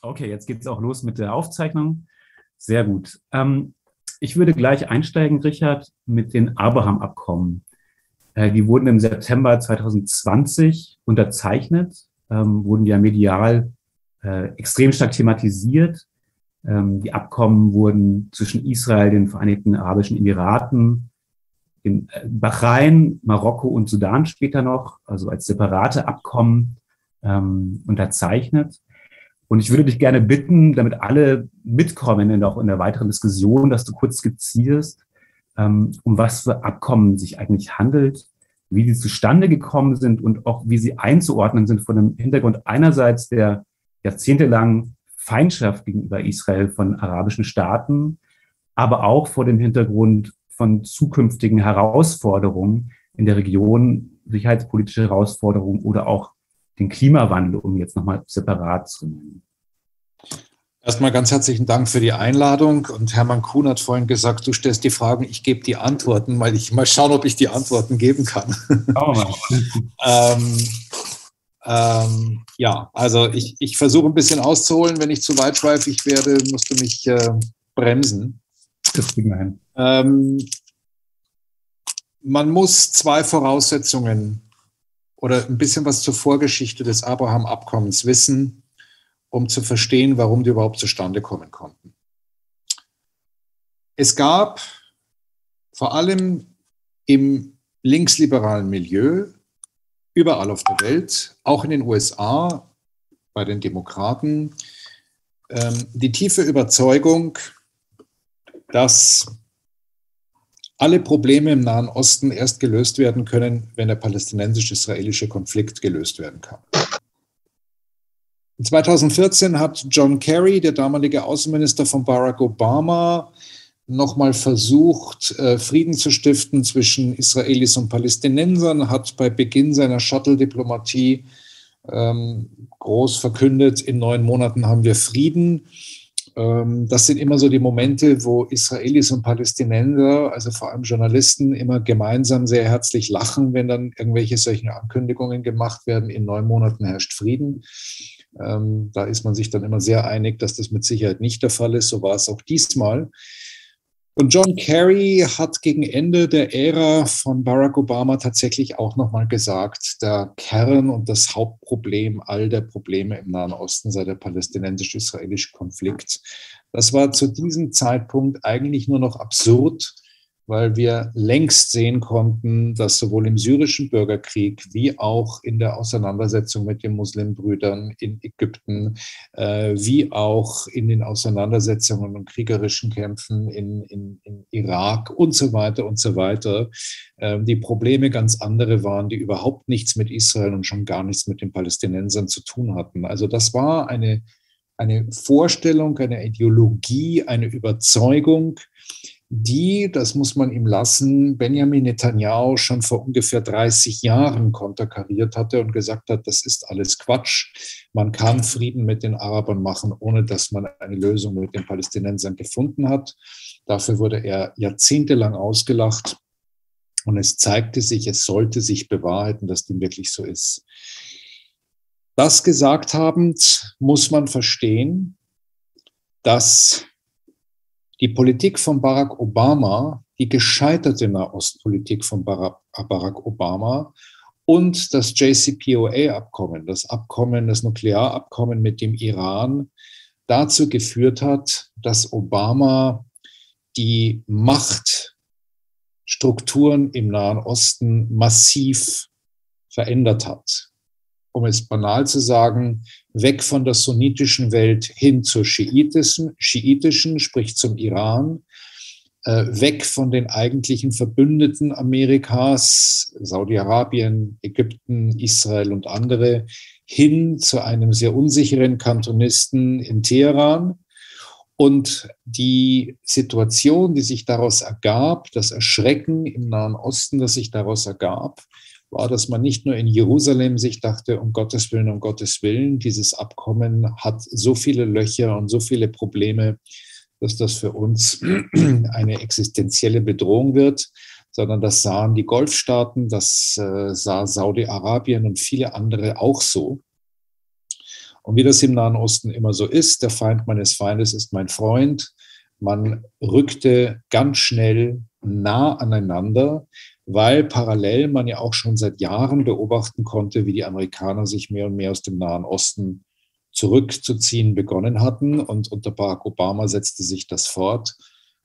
Okay, jetzt geht es auch los mit der Aufzeichnung. Sehr gut. Ähm, ich würde gleich einsteigen, Richard, mit den Abraham-Abkommen. Äh, die wurden im September 2020 unterzeichnet, ähm, wurden ja medial äh, extrem stark thematisiert. Ähm, die Abkommen wurden zwischen Israel, den Vereinigten Arabischen Emiraten, dem äh, Bahrain, Marokko und Sudan später noch, also als separate Abkommen ähm, unterzeichnet. Und ich würde dich gerne bitten, damit alle mitkommen in, auch in der weiteren Diskussion, dass du kurz skizzierst, ähm, um was für Abkommen sich eigentlich handelt, wie die zustande gekommen sind und auch wie sie einzuordnen sind vor dem Hintergrund einerseits der jahrzehntelangen Feindschaft gegenüber Israel von arabischen Staaten, aber auch vor dem Hintergrund von zukünftigen Herausforderungen in der Region, sicherheitspolitische Herausforderungen oder auch den Klimawandel, um jetzt nochmal separat zu nennen. Erstmal ganz herzlichen Dank für die Einladung. Und Hermann Kuhn hat vorhin gesagt, du stellst die Fragen, ich gebe die Antworten, weil ich mal schauen, ob ich die Antworten geben kann. Ähm, ähm, ja, also ich, ich versuche ein bisschen auszuholen. Wenn ich zu weitschweifig werde, musst du mich äh, bremsen. Das kriegen wir hin. Ähm, man muss zwei Voraussetzungen oder ein bisschen was zur Vorgeschichte des Abraham-Abkommens wissen, um zu verstehen, warum die überhaupt zustande kommen konnten. Es gab vor allem im linksliberalen Milieu überall auf der Welt, auch in den USA, bei den Demokraten, ähm, die tiefe Überzeugung, dass alle Probleme im Nahen Osten erst gelöst werden können, wenn der palästinensisch-israelische Konflikt gelöst werden kann. 2014 hat John Kerry, der damalige Außenminister von Barack Obama, nochmal versucht, äh, Frieden zu stiften zwischen Israelis und Palästinensern, hat bei Beginn seiner Shuttle-Diplomatie ähm, groß verkündet, in neun Monaten haben wir Frieden. Ähm, das sind immer so die Momente, wo Israelis und Palästinenser, also vor allem Journalisten, immer gemeinsam sehr herzlich lachen, wenn dann irgendwelche solchen Ankündigungen gemacht werden, in neun Monaten herrscht Frieden. Ähm, da ist man sich dann immer sehr einig, dass das mit Sicherheit nicht der Fall ist. So war es auch diesmal. Und John Kerry hat gegen Ende der Ära von Barack Obama tatsächlich auch nochmal gesagt, der Kern und das Hauptproblem all der Probleme im Nahen Osten sei der palästinensisch-israelische Konflikt. Das war zu diesem Zeitpunkt eigentlich nur noch absurd weil wir längst sehen konnten, dass sowohl im syrischen Bürgerkrieg wie auch in der Auseinandersetzung mit den Muslimbrüdern in Ägypten, äh, wie auch in den Auseinandersetzungen und kriegerischen Kämpfen in, in, in Irak und so weiter und so weiter, äh, die Probleme ganz andere waren, die überhaupt nichts mit Israel und schon gar nichts mit den Palästinensern zu tun hatten. Also das war eine, eine Vorstellung, eine Ideologie, eine Überzeugung, die, das muss man ihm lassen, Benjamin Netanyahu schon vor ungefähr 30 Jahren konterkariert hatte und gesagt hat, das ist alles Quatsch. Man kann Frieden mit den Arabern machen, ohne dass man eine Lösung mit den Palästinensern gefunden hat. Dafür wurde er jahrzehntelang ausgelacht. Und es zeigte sich, es sollte sich bewahrheiten, dass dem wirklich so ist. Das gesagt habend muss man verstehen, dass die Politik von Barack Obama, die gescheiterte Nahostpolitik von Barack Obama und das JCPOA-Abkommen, das Abkommen, das Nuklearabkommen mit dem Iran, dazu geführt hat, dass Obama die Machtstrukturen im Nahen Osten massiv verändert hat um es banal zu sagen, weg von der sunnitischen Welt hin zur schiitischen, schiitischen sprich zum Iran, äh, weg von den eigentlichen Verbündeten Amerikas, Saudi-Arabien, Ägypten, Israel und andere, hin zu einem sehr unsicheren Kantonisten in Teheran. Und die Situation, die sich daraus ergab, das Erschrecken im Nahen Osten, das sich daraus ergab, war, dass man nicht nur in Jerusalem sich dachte, um Gottes Willen, um Gottes Willen, dieses Abkommen hat so viele Löcher und so viele Probleme, dass das für uns eine existenzielle Bedrohung wird, sondern das sahen die Golfstaaten, das äh, sah Saudi-Arabien und viele andere auch so. Und wie das im Nahen Osten immer so ist, der Feind meines Feindes ist mein Freund. Man rückte ganz schnell nah aneinander, weil parallel man ja auch schon seit Jahren beobachten konnte, wie die Amerikaner sich mehr und mehr aus dem Nahen Osten zurückzuziehen begonnen hatten. Und unter Barack Obama setzte sich das fort.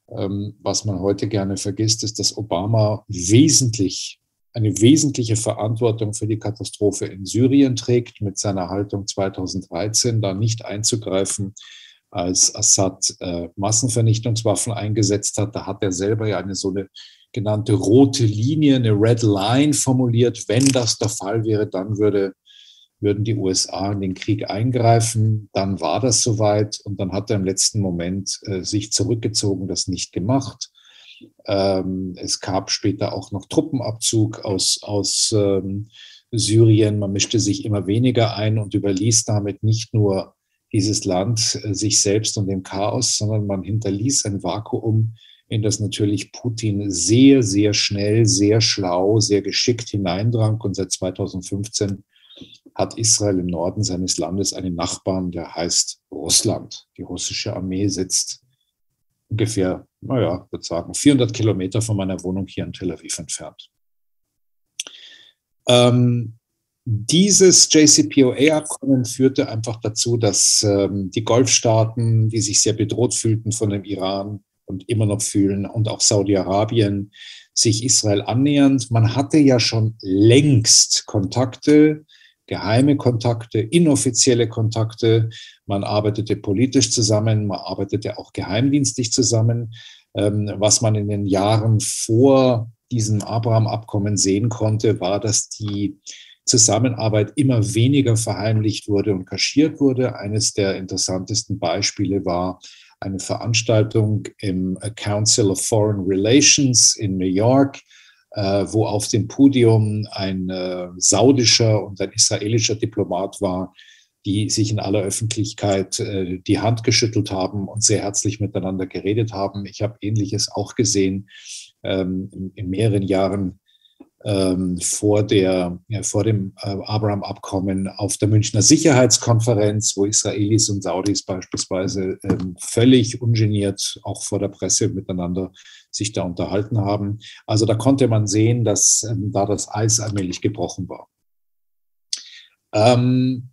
Ähm, was man heute gerne vergisst, ist, dass Obama wesentlich, eine wesentliche Verantwortung für die Katastrophe in Syrien trägt, mit seiner Haltung 2013 da nicht einzugreifen, als Assad äh, Massenvernichtungswaffen eingesetzt hat. Da hat er selber ja eine so eine genannte rote Linie, eine Red Line formuliert. Wenn das der Fall wäre, dann würde würden die USA in den Krieg eingreifen. Dann war das soweit und dann hat er im letzten Moment äh, sich zurückgezogen, das nicht gemacht. Ähm, es gab später auch noch Truppenabzug aus, aus ähm, Syrien. Man mischte sich immer weniger ein und überließ damit nicht nur dieses Land äh, sich selbst und dem Chaos, sondern man hinterließ ein Vakuum, in das natürlich Putin sehr, sehr schnell, sehr schlau, sehr geschickt hineindrang und seit 2015 hat Israel im Norden seines Landes einen Nachbarn, der heißt Russland. Die russische Armee sitzt ungefähr, naja, würde sagen, 400 Kilometer von meiner Wohnung hier in Tel Aviv entfernt. Ähm, dieses JCPOA-Abkommen führte einfach dazu, dass ähm, die Golfstaaten, die sich sehr bedroht fühlten von dem Iran und immer noch fühlen, und auch Saudi-Arabien, sich Israel annähern. Man hatte ja schon längst Kontakte geheime Kontakte, inoffizielle Kontakte. Man arbeitete politisch zusammen, man arbeitete auch geheimdienstlich zusammen. Ähm, was man in den Jahren vor diesem Abraham-Abkommen sehen konnte, war, dass die Zusammenarbeit immer weniger verheimlicht wurde und kaschiert wurde. Eines der interessantesten Beispiele war eine Veranstaltung im Council of Foreign Relations in New York, äh, wo auf dem Podium ein äh, saudischer und ein israelischer Diplomat war, die sich in aller Öffentlichkeit äh, die Hand geschüttelt haben und sehr herzlich miteinander geredet haben. Ich habe Ähnliches auch gesehen ähm, in mehreren Jahren ähm, vor, der, ja, vor dem äh, Abraham-Abkommen auf der Münchner Sicherheitskonferenz, wo Israelis und Saudis beispielsweise ähm, völlig ungeniert auch vor der Presse miteinander sich da unterhalten haben. Also da konnte man sehen, dass ähm, da das Eis allmählich gebrochen war. Ähm,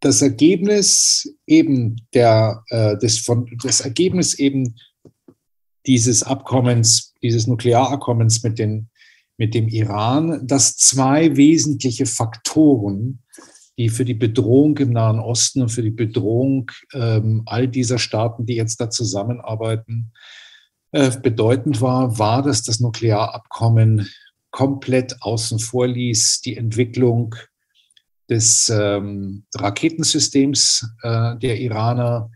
das Ergebnis eben der, äh, des, von, das Ergebnis eben dieses Abkommens, dieses Nuklearabkommens mit, den, mit dem Iran, dass zwei wesentliche Faktoren, die für die Bedrohung im Nahen Osten und für die Bedrohung ähm, all dieser Staaten, die jetzt da zusammenarbeiten, äh, bedeutend war, war, dass das Nuklearabkommen komplett außen vor ließ, die Entwicklung des ähm, Raketensystems äh, der Iraner,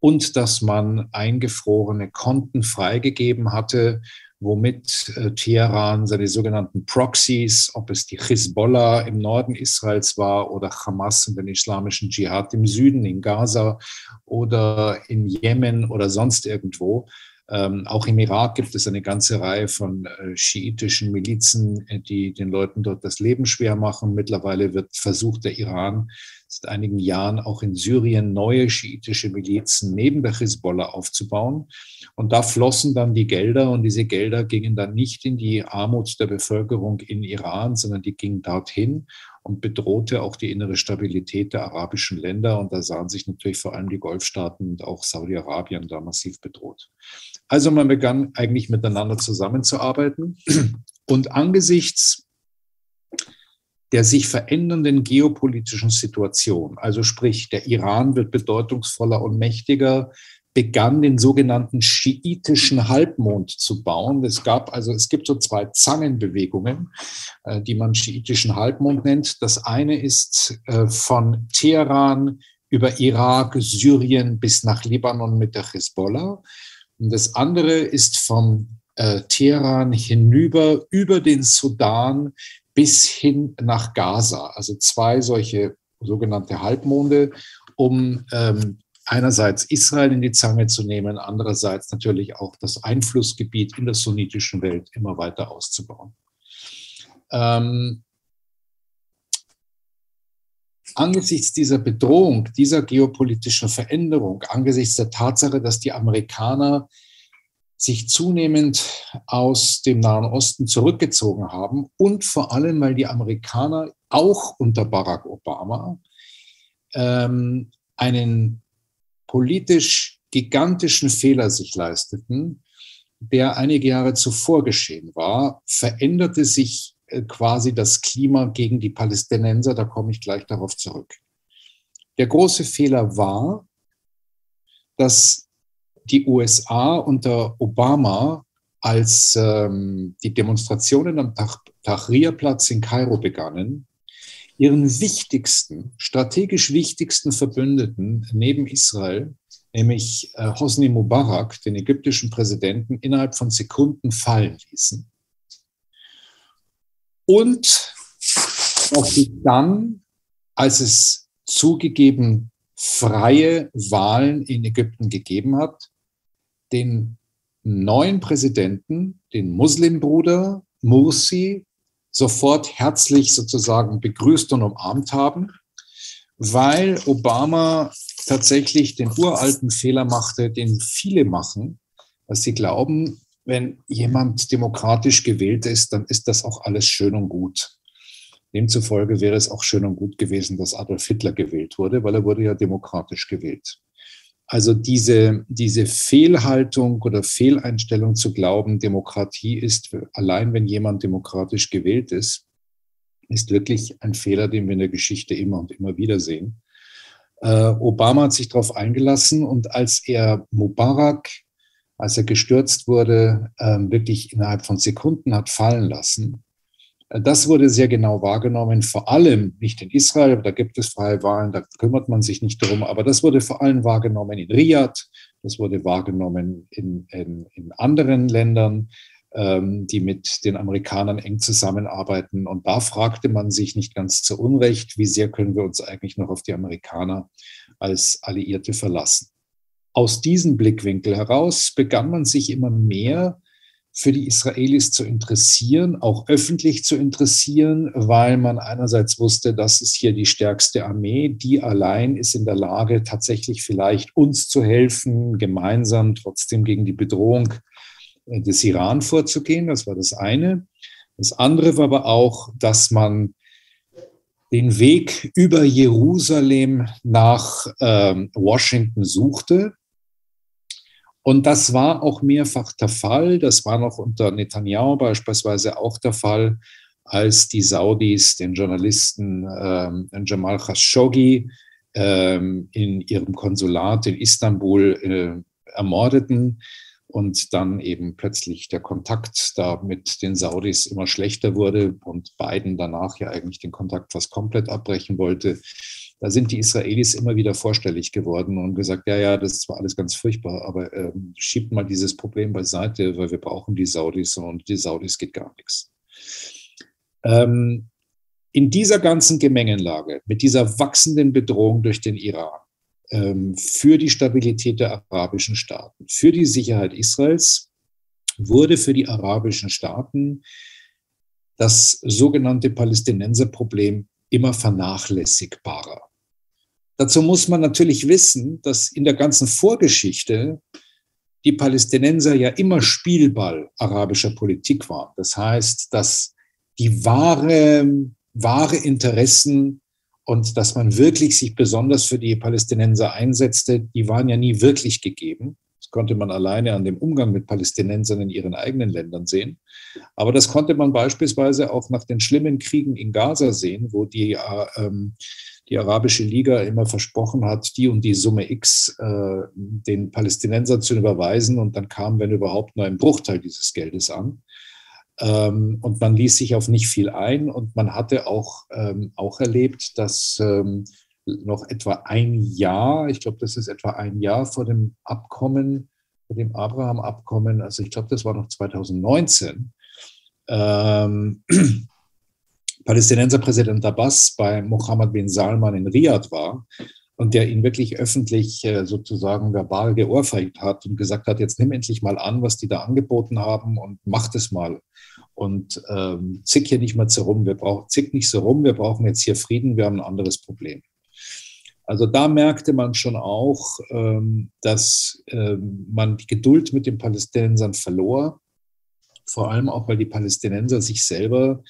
und dass man eingefrorene Konten freigegeben hatte, womit äh, Teheran seine sogenannten Proxies, ob es die Hisbollah im Norden Israels war oder Hamas und den islamischen Dschihad im Süden, in Gaza oder in Jemen oder sonst irgendwo, ähm, auch im Irak gibt es eine ganze Reihe von äh, schiitischen Milizen, äh, die den Leuten dort das Leben schwer machen. Mittlerweile wird versucht, der Iran seit einigen Jahren auch in Syrien neue schiitische Milizen neben der Hisbollah aufzubauen. Und da flossen dann die Gelder und diese Gelder gingen dann nicht in die Armut der Bevölkerung in Iran, sondern die gingen dorthin und bedrohte auch die innere Stabilität der arabischen Länder. Und da sahen sich natürlich vor allem die Golfstaaten und auch Saudi-Arabien da massiv bedroht. Also man begann eigentlich miteinander zusammenzuarbeiten. Und angesichts der sich verändernden geopolitischen Situation, also sprich, der Iran wird bedeutungsvoller und mächtiger, begann den sogenannten schiitischen Halbmond zu bauen. Es gab also, es gibt so zwei Zangenbewegungen, äh, die man schiitischen Halbmond nennt. Das eine ist äh, von Teheran über Irak, Syrien bis nach Libanon mit der Hezbollah. Und das andere ist vom äh, Teheran hinüber über den Sudan bis hin nach Gaza. Also zwei solche sogenannte Halbmonde, um ähm, einerseits Israel in die Zange zu nehmen, andererseits natürlich auch das Einflussgebiet in der sunnitischen Welt immer weiter auszubauen. Ähm, angesichts dieser Bedrohung, dieser geopolitischen Veränderung, angesichts der Tatsache, dass die Amerikaner sich zunehmend aus dem Nahen Osten zurückgezogen haben und vor allem, weil die Amerikaner auch unter Barack Obama ähm, einen politisch gigantischen Fehler sich leisteten, der einige Jahre zuvor geschehen war, veränderte sich äh, quasi das Klima gegen die Palästinenser. Da komme ich gleich darauf zurück. Der große Fehler war, dass die USA unter Obama, als ähm, die Demonstrationen am Tahrir-Platz in Kairo begannen, ihren wichtigsten, strategisch wichtigsten Verbündeten neben Israel, nämlich äh, Hosni Mubarak, den ägyptischen Präsidenten, innerhalb von Sekunden fallen ließen. Und auch dann, als es zugegeben freie Wahlen in Ägypten gegeben hat, den neuen Präsidenten, den Muslimbruder Mursi, sofort herzlich sozusagen begrüßt und umarmt haben, weil Obama tatsächlich den uralten Fehler machte, den viele machen, dass sie glauben, wenn jemand demokratisch gewählt ist, dann ist das auch alles schön und gut. Demzufolge wäre es auch schön und gut gewesen, dass Adolf Hitler gewählt wurde, weil er wurde ja demokratisch gewählt. Also diese, diese Fehlhaltung oder Fehleinstellung zu glauben, Demokratie ist, allein wenn jemand demokratisch gewählt ist, ist wirklich ein Fehler, den wir in der Geschichte immer und immer wieder sehen. Äh, Obama hat sich darauf eingelassen und als er Mubarak als er gestürzt wurde, ähm, wirklich innerhalb von Sekunden hat fallen lassen. Das wurde sehr genau wahrgenommen, vor allem nicht in Israel, da gibt es freie Wahlen, da kümmert man sich nicht darum, aber das wurde vor allem wahrgenommen in Riyadh, das wurde wahrgenommen in, in, in anderen Ländern, ähm, die mit den Amerikanern eng zusammenarbeiten. Und da fragte man sich nicht ganz zu Unrecht, wie sehr können wir uns eigentlich noch auf die Amerikaner als Alliierte verlassen aus diesem Blickwinkel heraus begann man sich immer mehr für die Israelis zu interessieren, auch öffentlich zu interessieren, weil man einerseits wusste, das ist hier die stärkste Armee, die allein ist in der Lage, tatsächlich vielleicht uns zu helfen, gemeinsam trotzdem gegen die Bedrohung äh, des Iran vorzugehen. Das war das eine. Das andere war aber auch, dass man den Weg über Jerusalem nach ähm, Washington suchte und das war auch mehrfach der Fall. Das war noch unter Netanyahu beispielsweise auch der Fall, als die Saudis den Journalisten ähm, Jamal Khashoggi ähm, in ihrem Konsulat in Istanbul äh, ermordeten und dann eben plötzlich der Kontakt da mit den Saudis immer schlechter wurde und Biden danach ja eigentlich den Kontakt fast komplett abbrechen wollte da sind die Israelis immer wieder vorstellig geworden und gesagt, ja, ja, das ist zwar alles ganz furchtbar, aber ähm, schiebt mal dieses Problem beiseite, weil wir brauchen die Saudis und die Saudis geht gar nichts. Ähm, in dieser ganzen Gemengenlage, mit dieser wachsenden Bedrohung durch den Iran, ähm, für die Stabilität der arabischen Staaten, für die Sicherheit Israels, wurde für die arabischen Staaten das sogenannte Palästinenserproblem immer vernachlässigbarer. Dazu muss man natürlich wissen, dass in der ganzen Vorgeschichte die Palästinenser ja immer Spielball arabischer Politik waren. Das heißt, dass die wahre, wahre Interessen und dass man wirklich sich besonders für die Palästinenser einsetzte, die waren ja nie wirklich gegeben. Das konnte man alleine an dem Umgang mit Palästinensern in ihren eigenen Ländern sehen. Aber das konnte man beispielsweise auch nach den schlimmen Kriegen in Gaza sehen, wo die äh, ähm, die Arabische Liga immer versprochen hat, die und die Summe X äh, den Palästinensern zu überweisen. Und dann kam, wenn überhaupt, nur ein Bruchteil dieses Geldes an. Ähm, und man ließ sich auf nicht viel ein. Und man hatte auch, ähm, auch erlebt, dass ähm, noch etwa ein Jahr, ich glaube, das ist etwa ein Jahr vor dem Abkommen, vor dem Abraham-Abkommen, also ich glaube, das war noch 2019, ähm, Palästinenser Präsident Abbas bei Mohammed bin Salman in Riyadh war und der ihn wirklich öffentlich äh, sozusagen verbal geohrfeigt hat und gesagt hat, jetzt nimm endlich mal an, was die da angeboten haben und mach das mal. Und ähm, zick hier nicht mal so rum, wir brauchen, zick nicht so rum, wir brauchen jetzt hier Frieden, wir haben ein anderes Problem. Also da merkte man schon auch, ähm, dass ähm, man die Geduld mit den Palästinensern verlor, vor allem auch, weil die Palästinenser sich selber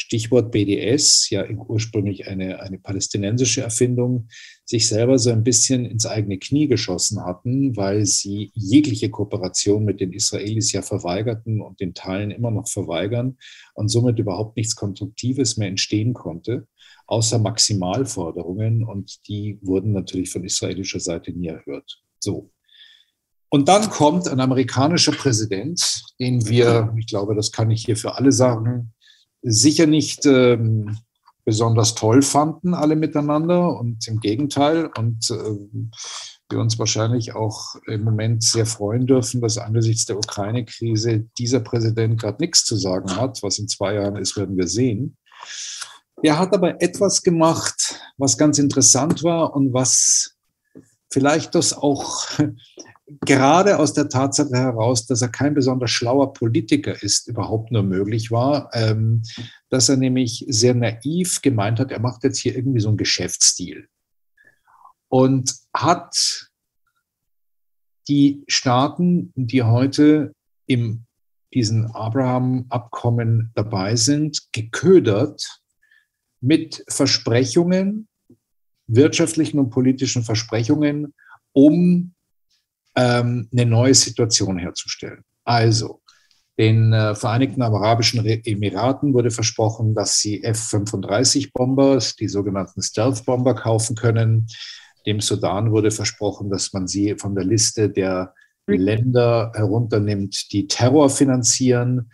Stichwort BDS, ja ursprünglich eine, eine palästinensische Erfindung, sich selber so ein bisschen ins eigene Knie geschossen hatten, weil sie jegliche Kooperation mit den Israelis ja verweigerten und den Teilen immer noch verweigern und somit überhaupt nichts Konstruktives mehr entstehen konnte, außer Maximalforderungen und die wurden natürlich von israelischer Seite nie erhört. So. Und dann kommt ein amerikanischer Präsident, den wir, ich glaube, das kann ich hier für alle sagen, sicher nicht ähm, besonders toll fanden, alle miteinander und im Gegenteil. Und äh, wir uns wahrscheinlich auch im Moment sehr freuen dürfen, dass angesichts der Ukraine-Krise dieser Präsident gerade nichts zu sagen hat. Was in zwei Jahren ist, werden wir sehen. Er hat aber etwas gemacht, was ganz interessant war und was vielleicht das auch gerade aus der Tatsache heraus, dass er kein besonders schlauer Politiker ist, überhaupt nur möglich war, ähm, dass er nämlich sehr naiv gemeint hat, er macht jetzt hier irgendwie so einen Geschäftsstil. Und hat die Staaten, die heute in diesen Abraham-Abkommen dabei sind, geködert mit Versprechungen, wirtschaftlichen und politischen Versprechungen, um ähm, eine neue Situation herzustellen. Also, den äh, Vereinigten Arabischen Emiraten wurde versprochen, dass sie F-35-Bomber, die sogenannten Stealth-Bomber, kaufen können. Dem Sudan wurde versprochen, dass man sie von der Liste der Länder herunternimmt, die Terror finanzieren.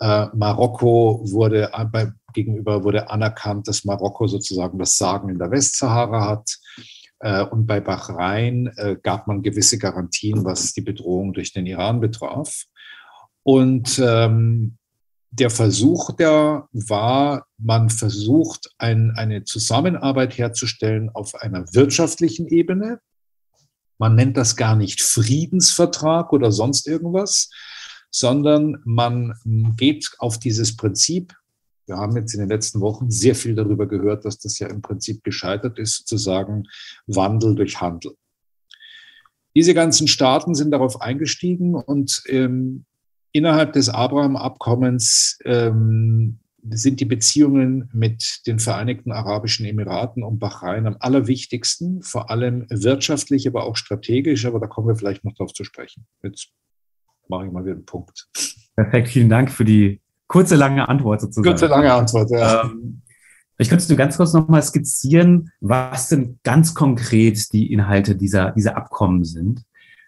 Äh, Marokko wurde äh, gegenüber wurde anerkannt, dass Marokko sozusagen das Sagen in der Westsahara hat. Äh, und bei Bahrain äh, gab man gewisse Garantien, was die Bedrohung durch den Iran betraf. Und ähm, der Versuch der war, man versucht, ein, eine Zusammenarbeit herzustellen auf einer wirtschaftlichen Ebene. Man nennt das gar nicht Friedensvertrag oder sonst irgendwas, sondern man geht auf dieses Prinzip, wir haben jetzt in den letzten Wochen sehr viel darüber gehört, dass das ja im Prinzip gescheitert ist, sozusagen Wandel durch Handel. Diese ganzen Staaten sind darauf eingestiegen und ähm, innerhalb des Abraham-Abkommens ähm, sind die Beziehungen mit den Vereinigten Arabischen Emiraten und Bahrain am allerwichtigsten, vor allem wirtschaftlich, aber auch strategisch. Aber da kommen wir vielleicht noch darauf zu sprechen. Jetzt mache ich mal wieder einen Punkt. Perfekt, vielen Dank für die kurze, lange Antwort sozusagen. Kurze, lange Antwort, ja. Ähm, ich könnte du ganz kurz nochmal skizzieren, was denn ganz konkret die Inhalte dieser, dieser Abkommen sind,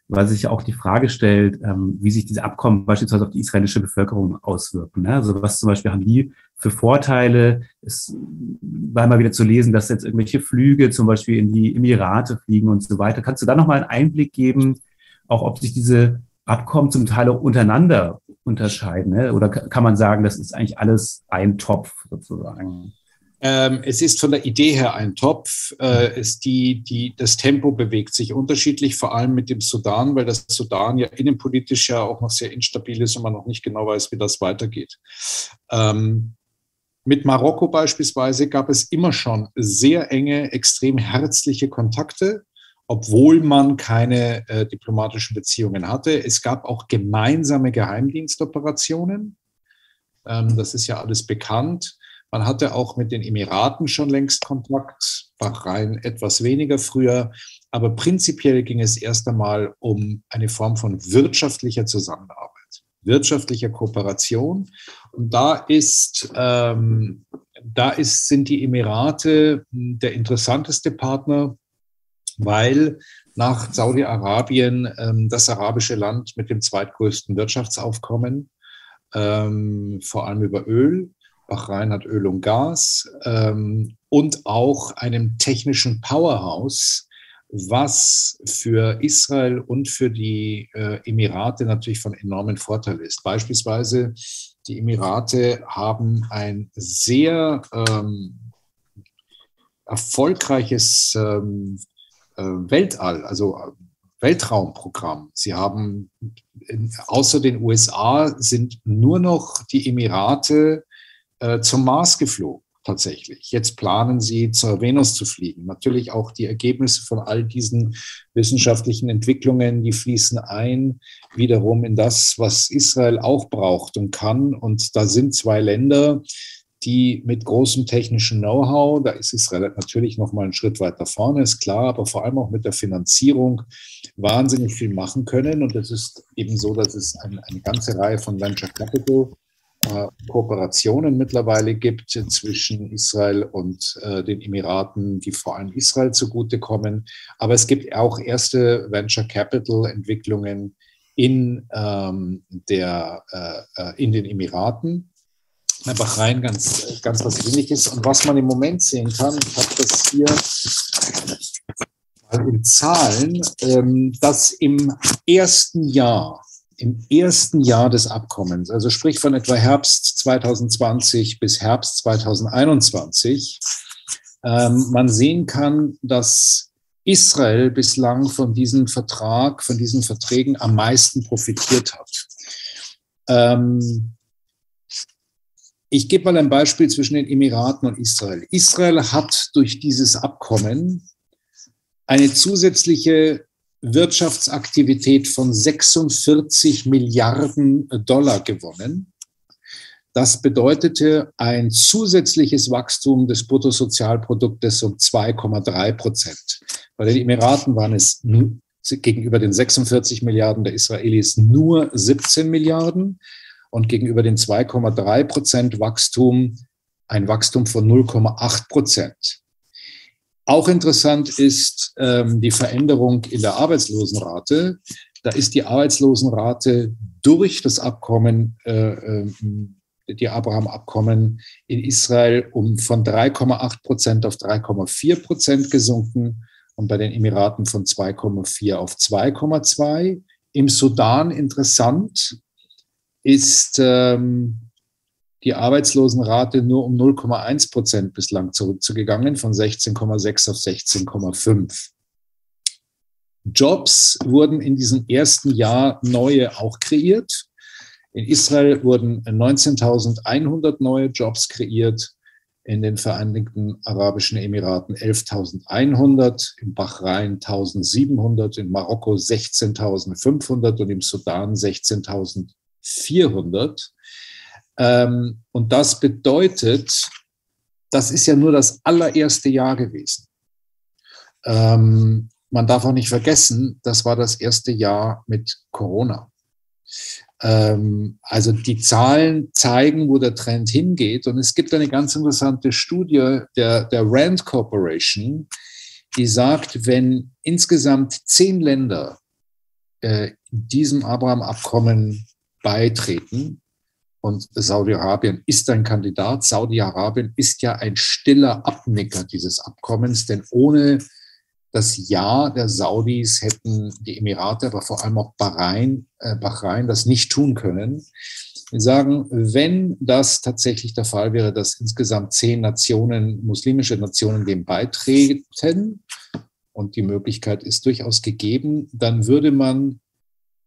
weil sich auch die Frage stellt, ähm, wie sich diese Abkommen beispielsweise auf die israelische Bevölkerung auswirken. Ne? Also was zum Beispiel haben die für Vorteile? Es war mal wieder zu lesen, dass jetzt irgendwelche Flüge zum Beispiel in die Emirate fliegen und so weiter. Kannst du da nochmal einen Einblick geben, auch ob sich diese Abkommen zum Teil auch untereinander unterscheiden? Ne? Oder kann man sagen, das ist eigentlich alles ein Topf sozusagen? Ähm, es ist von der Idee her ein Topf. Äh, die, die, das Tempo bewegt sich unterschiedlich, vor allem mit dem Sudan, weil das Sudan ja innenpolitisch ja auch noch sehr instabil ist und man noch nicht genau weiß, wie das weitergeht. Ähm, mit Marokko beispielsweise gab es immer schon sehr enge, extrem herzliche Kontakte obwohl man keine äh, diplomatischen Beziehungen hatte. Es gab auch gemeinsame Geheimdienstoperationen. Ähm, das ist ja alles bekannt. Man hatte auch mit den Emiraten schon längst Kontakt, Bahrain etwas weniger früher. Aber prinzipiell ging es erst einmal um eine Form von wirtschaftlicher Zusammenarbeit, wirtschaftlicher Kooperation. Und da ist, ähm, da ist, sind die Emirate der interessanteste Partner, weil nach Saudi-Arabien ähm, das arabische Land mit dem zweitgrößten Wirtschaftsaufkommen, ähm, vor allem über Öl, Bahrain hat Öl und Gas ähm, und auch einem technischen Powerhouse, was für Israel und für die äh, Emirate natürlich von enormen Vorteil ist. Beispielsweise die Emirate haben ein sehr ähm, erfolgreiches ähm, äh, Weltall, also äh, Weltraumprogramm. Sie haben außer den USA sind nur noch die Emirate äh, zum Mars geflogen. tatsächlich. Jetzt planen sie, zur Venus zu fliegen. Natürlich auch die Ergebnisse von all diesen wissenschaftlichen Entwicklungen, die fließen ein wiederum in das, was Israel auch braucht und kann. Und da sind zwei Länder, die mit großem technischen Know-how, da ist Israel natürlich noch mal einen Schritt weiter vorne, ist klar, aber vor allem auch mit der Finanzierung wahnsinnig viel machen können. Und es ist eben so, dass es eine, eine ganze Reihe von Venture Capital äh, Kooperationen mittlerweile gibt zwischen Israel und äh, den Emiraten, die vor allem Israel zugutekommen. Aber es gibt auch erste Venture Capital Entwicklungen in, ähm, der, äh, äh in den Emiraten. Bahrain ganz, ganz was ähnliches. Und was man im Moment sehen kann, ich habe das hier mal in Zahlen, ähm, dass im ersten Jahr, im ersten Jahr des Abkommens, also sprich von etwa Herbst 2020 bis Herbst 2021, ähm, man sehen kann, dass Israel bislang von diesem Vertrag, von diesen Verträgen am meisten profitiert hat. Ähm, ich gebe mal ein Beispiel zwischen den Emiraten und Israel. Israel hat durch dieses Abkommen eine zusätzliche Wirtschaftsaktivität von 46 Milliarden Dollar gewonnen. Das bedeutete ein zusätzliches Wachstum des Bruttosozialproduktes um 2,3 Prozent. Bei den Emiraten waren es gegenüber den 46 Milliarden der Israelis nur 17 Milliarden und gegenüber den 2,3 Prozent Wachstum ein Wachstum von 0,8 Prozent. Auch interessant ist ähm, die Veränderung in der Arbeitslosenrate. Da ist die Arbeitslosenrate durch das Abkommen, äh, äh, die Abraham-Abkommen in Israel um von 3,8 Prozent auf 3,4 Prozent gesunken und bei den Emiraten von 2,4 auf 2,2. Im Sudan interessant, ist ähm, die Arbeitslosenrate nur um 0,1 Prozent bislang zurückgegangen, von 16,6 auf 16,5. Jobs wurden in diesem ersten Jahr neue auch kreiert. In Israel wurden 19.100 neue Jobs kreiert, in den Vereinigten Arabischen Emiraten 11.100, in Bahrain 1.700, in Marokko 16.500 und im Sudan 16.000 400. Ähm, und das bedeutet, das ist ja nur das allererste Jahr gewesen. Ähm, man darf auch nicht vergessen, das war das erste Jahr mit Corona. Ähm, also die Zahlen zeigen, wo der Trend hingeht. Und es gibt eine ganz interessante Studie der, der Rand Corporation, die sagt, wenn insgesamt zehn Länder äh, diesem Abraham-Abkommen beitreten. Und Saudi-Arabien ist ein Kandidat. Saudi-Arabien ist ja ein stiller Abnicker dieses Abkommens, denn ohne das Ja der Saudis hätten die Emirate, aber vor allem auch Bahrain, äh, Bahrain das nicht tun können. Wir sagen, wenn das tatsächlich der Fall wäre, dass insgesamt zehn Nationen, muslimische Nationen dem beitreten, und die Möglichkeit ist durchaus gegeben, dann würde man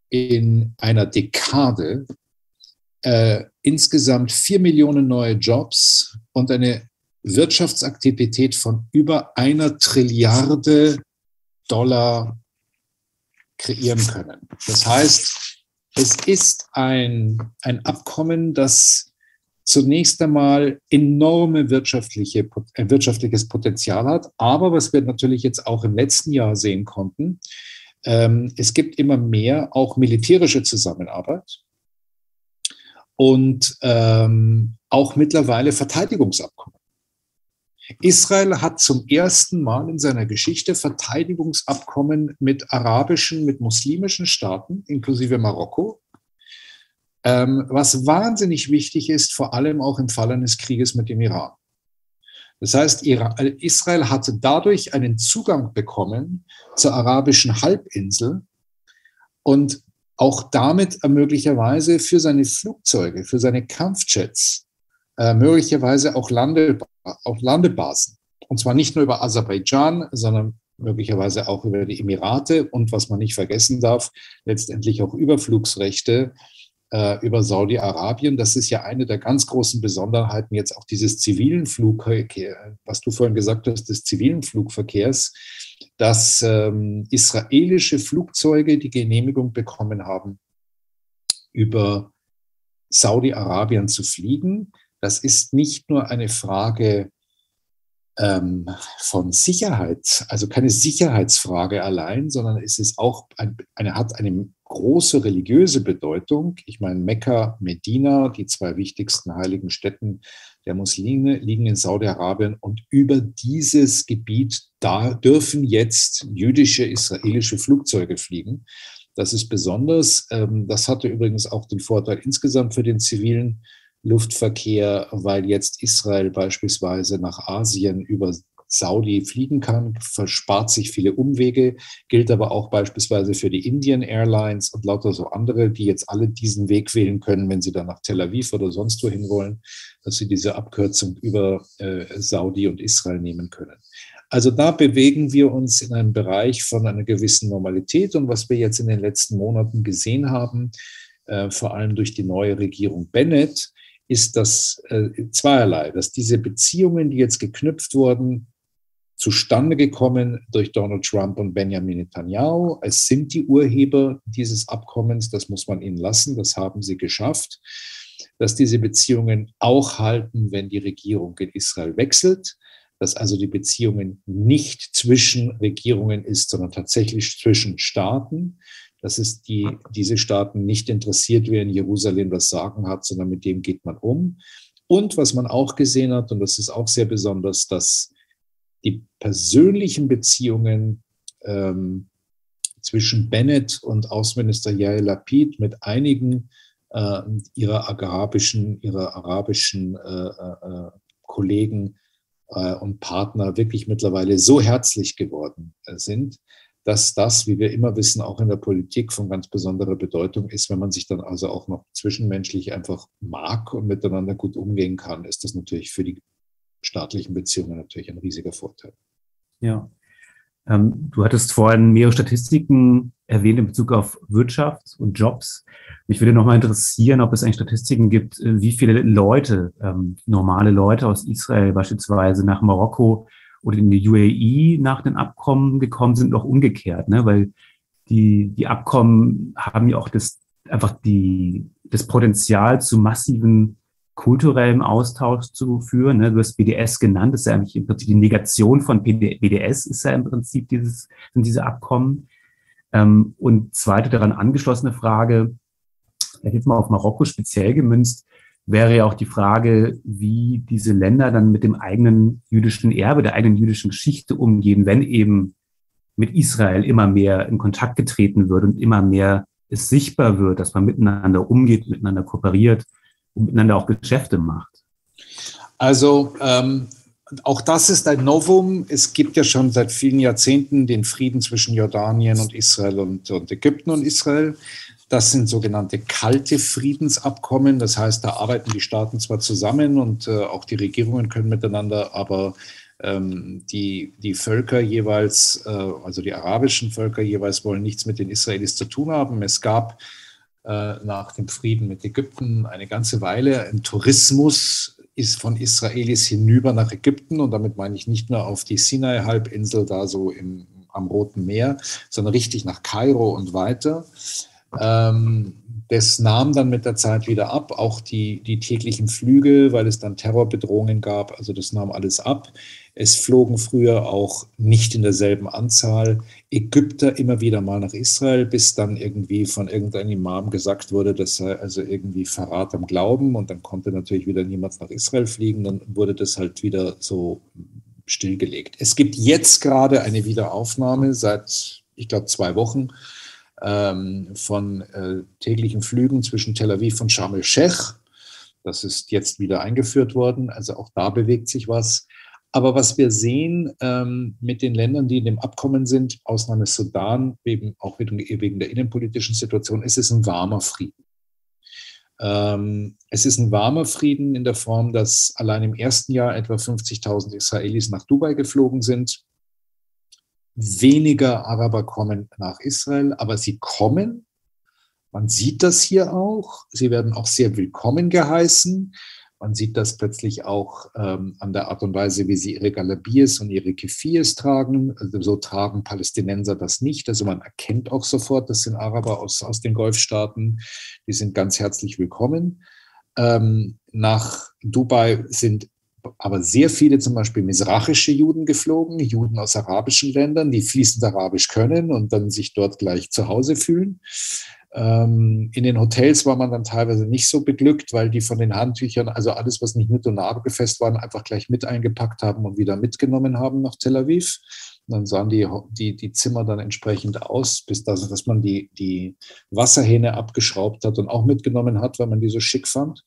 in einer Dekade äh, insgesamt vier Millionen neue Jobs und eine Wirtschaftsaktivität von über einer Trilliarde Dollar kreieren können. Das heißt, es ist ein, ein Abkommen, das zunächst einmal enorme wirtschaftliche, wirtschaftliches Potenzial hat. Aber was wir natürlich jetzt auch im letzten Jahr sehen konnten, ähm, es gibt immer mehr auch militärische Zusammenarbeit und ähm, auch mittlerweile Verteidigungsabkommen. Israel hat zum ersten Mal in seiner Geschichte Verteidigungsabkommen mit arabischen, mit muslimischen Staaten, inklusive Marokko, ähm, was wahnsinnig wichtig ist, vor allem auch im Fall eines Krieges mit dem Iran. Das heißt, Israel hatte dadurch einen Zugang bekommen zur arabischen Halbinsel und auch damit möglicherweise für seine Flugzeuge, für seine Kampfjets, äh, möglicherweise auch, Lande, auch Landebasen. Und zwar nicht nur über Aserbaidschan, sondern möglicherweise auch über die Emirate und was man nicht vergessen darf, letztendlich auch Überflugsrechte äh, über Saudi-Arabien. Das ist ja eine der ganz großen Besonderheiten jetzt auch dieses zivilen Flugverkehrs, was du vorhin gesagt hast, des zivilen Flugverkehrs, dass ähm, israelische Flugzeuge die Genehmigung bekommen haben, über Saudi-Arabien zu fliegen. Das ist nicht nur eine Frage ähm, von Sicherheit, also keine Sicherheitsfrage allein, sondern es ist auch ein, eine, hat eine große religiöse Bedeutung. Ich meine, Mekka, Medina, die zwei wichtigsten heiligen Städten der Muslime, liegen in Saudi-Arabien und über dieses Gebiet da dürfen jetzt jüdische, israelische Flugzeuge fliegen. Das ist besonders. Ähm, das hatte übrigens auch den Vorteil insgesamt für den zivilen Luftverkehr, weil jetzt Israel beispielsweise nach Asien über Saudi fliegen kann, verspart sich viele Umwege, gilt aber auch beispielsweise für die Indian Airlines und lauter so andere, die jetzt alle diesen Weg wählen können, wenn sie dann nach Tel Aviv oder sonst wohin wollen, dass sie diese Abkürzung über äh, Saudi und Israel nehmen können. Also da bewegen wir uns in einem Bereich von einer gewissen Normalität und was wir jetzt in den letzten Monaten gesehen haben, äh, vor allem durch die neue Regierung Bennett, ist das äh, zweierlei, dass diese Beziehungen, die jetzt geknüpft wurden, zustande gekommen durch Donald Trump und Benjamin Netanyahu. Es sind die Urheber dieses Abkommens, das muss man ihnen lassen, das haben sie geschafft, dass diese Beziehungen auch halten, wenn die Regierung in Israel wechselt, dass also die Beziehungen nicht zwischen Regierungen ist, sondern tatsächlich zwischen Staaten dass es die, diese Staaten nicht interessiert, wer in Jerusalem das Sagen hat, sondern mit dem geht man um. Und was man auch gesehen hat, und das ist auch sehr besonders, dass die persönlichen Beziehungen ähm, zwischen Bennett und Außenminister Yair Lapid mit einigen äh, ihrer arabischen, ihrer arabischen äh, äh, Kollegen äh, und Partner wirklich mittlerweile so herzlich geworden äh, sind, dass das, wie wir immer wissen, auch in der Politik von ganz besonderer Bedeutung ist. Wenn man sich dann also auch noch zwischenmenschlich einfach mag und miteinander gut umgehen kann, ist das natürlich für die staatlichen Beziehungen natürlich ein riesiger Vorteil. Ja. Ähm, du hattest vorhin mehrere Statistiken erwähnt in Bezug auf Wirtschaft und Jobs. Mich würde nochmal interessieren, ob es eigentlich Statistiken gibt, äh, wie viele Leute, ähm, normale Leute aus Israel beispielsweise nach Marokko oder in die UAE nach den Abkommen gekommen sind, noch umgekehrt, ne? weil die, die Abkommen haben ja auch das, einfach die, das Potenzial zu massiven kulturellem Austausch zu führen. Ne? Du hast BDS genannt, das ist ja eigentlich im Prinzip die Negation von BDS, ist ja im Prinzip dieses, sind diese Abkommen. Ähm, und zweite daran angeschlossene Frage, jetzt mal auf Marokko speziell gemünzt, wäre ja auch die Frage, wie diese Länder dann mit dem eigenen jüdischen Erbe, der eigenen jüdischen Geschichte umgehen, wenn eben mit Israel immer mehr in Kontakt getreten wird und immer mehr es sichtbar wird, dass man miteinander umgeht, miteinander kooperiert miteinander auch Geschäfte macht. Also ähm, auch das ist ein Novum. Es gibt ja schon seit vielen Jahrzehnten den Frieden zwischen Jordanien und Israel und, und Ägypten und Israel. Das sind sogenannte kalte Friedensabkommen. Das heißt, da arbeiten die Staaten zwar zusammen und äh, auch die Regierungen können miteinander, aber ähm, die, die Völker jeweils, äh, also die arabischen Völker jeweils, wollen nichts mit den Israelis zu tun haben. Es gab nach dem Frieden mit Ägypten eine ganze Weile ein Tourismus ist von Israelis hinüber nach Ägypten und damit meine ich nicht nur auf die Sinai-Halbinsel da so im, am Roten Meer, sondern richtig nach Kairo und weiter. Ähm, das nahm dann mit der Zeit wieder ab, auch die, die täglichen Flüge, weil es dann Terrorbedrohungen gab. Also das nahm alles ab. Es flogen früher auch nicht in derselben Anzahl Ägypter immer wieder mal nach Israel, bis dann irgendwie von irgendeinem Imam gesagt wurde, das sei also irgendwie Verrat am Glauben. Und dann konnte natürlich wieder niemand nach Israel fliegen. Dann wurde das halt wieder so stillgelegt. Es gibt jetzt gerade eine Wiederaufnahme seit, ich glaube, zwei Wochen ähm, von äh, täglichen Flügen zwischen Tel Aviv und Sharm el-Sheikh. Das ist jetzt wieder eingeführt worden. Also auch da bewegt sich was. Aber was wir sehen ähm, mit den Ländern, die in dem Abkommen sind, Ausnahme Sudan, eben auch wegen, der innenpolitischen Situation, ist es ein warmer Frieden. Ähm, es ist ein warmer Frieden in der Form, dass allein im ersten Jahr etwa 50.000 Israelis nach Dubai geflogen sind weniger Araber kommen nach Israel, aber sie kommen. Man sieht das hier auch. Sie werden auch sehr willkommen geheißen. Man sieht das plötzlich auch ähm, an der Art und Weise, wie sie ihre Galabiers und ihre Kefirs tragen. Also so tragen Palästinenser das nicht. Also man erkennt auch sofort, das sind Araber aus, aus den Golfstaaten. Die sind ganz herzlich willkommen. Ähm, nach Dubai sind aber sehr viele zum Beispiel misrachische Juden geflogen, Juden aus arabischen Ländern, die fließend Arabisch können und dann sich dort gleich zu Hause fühlen. Ähm, in den Hotels war man dann teilweise nicht so beglückt, weil die von den Handtüchern, also alles, was nicht mit und nagelfest war, einfach gleich mit eingepackt haben und wieder mitgenommen haben nach Tel Aviv. Dann sahen die, die, die Zimmer dann entsprechend aus, bis das, dass man die, die Wasserhähne abgeschraubt hat und auch mitgenommen hat, weil man die so schick fand.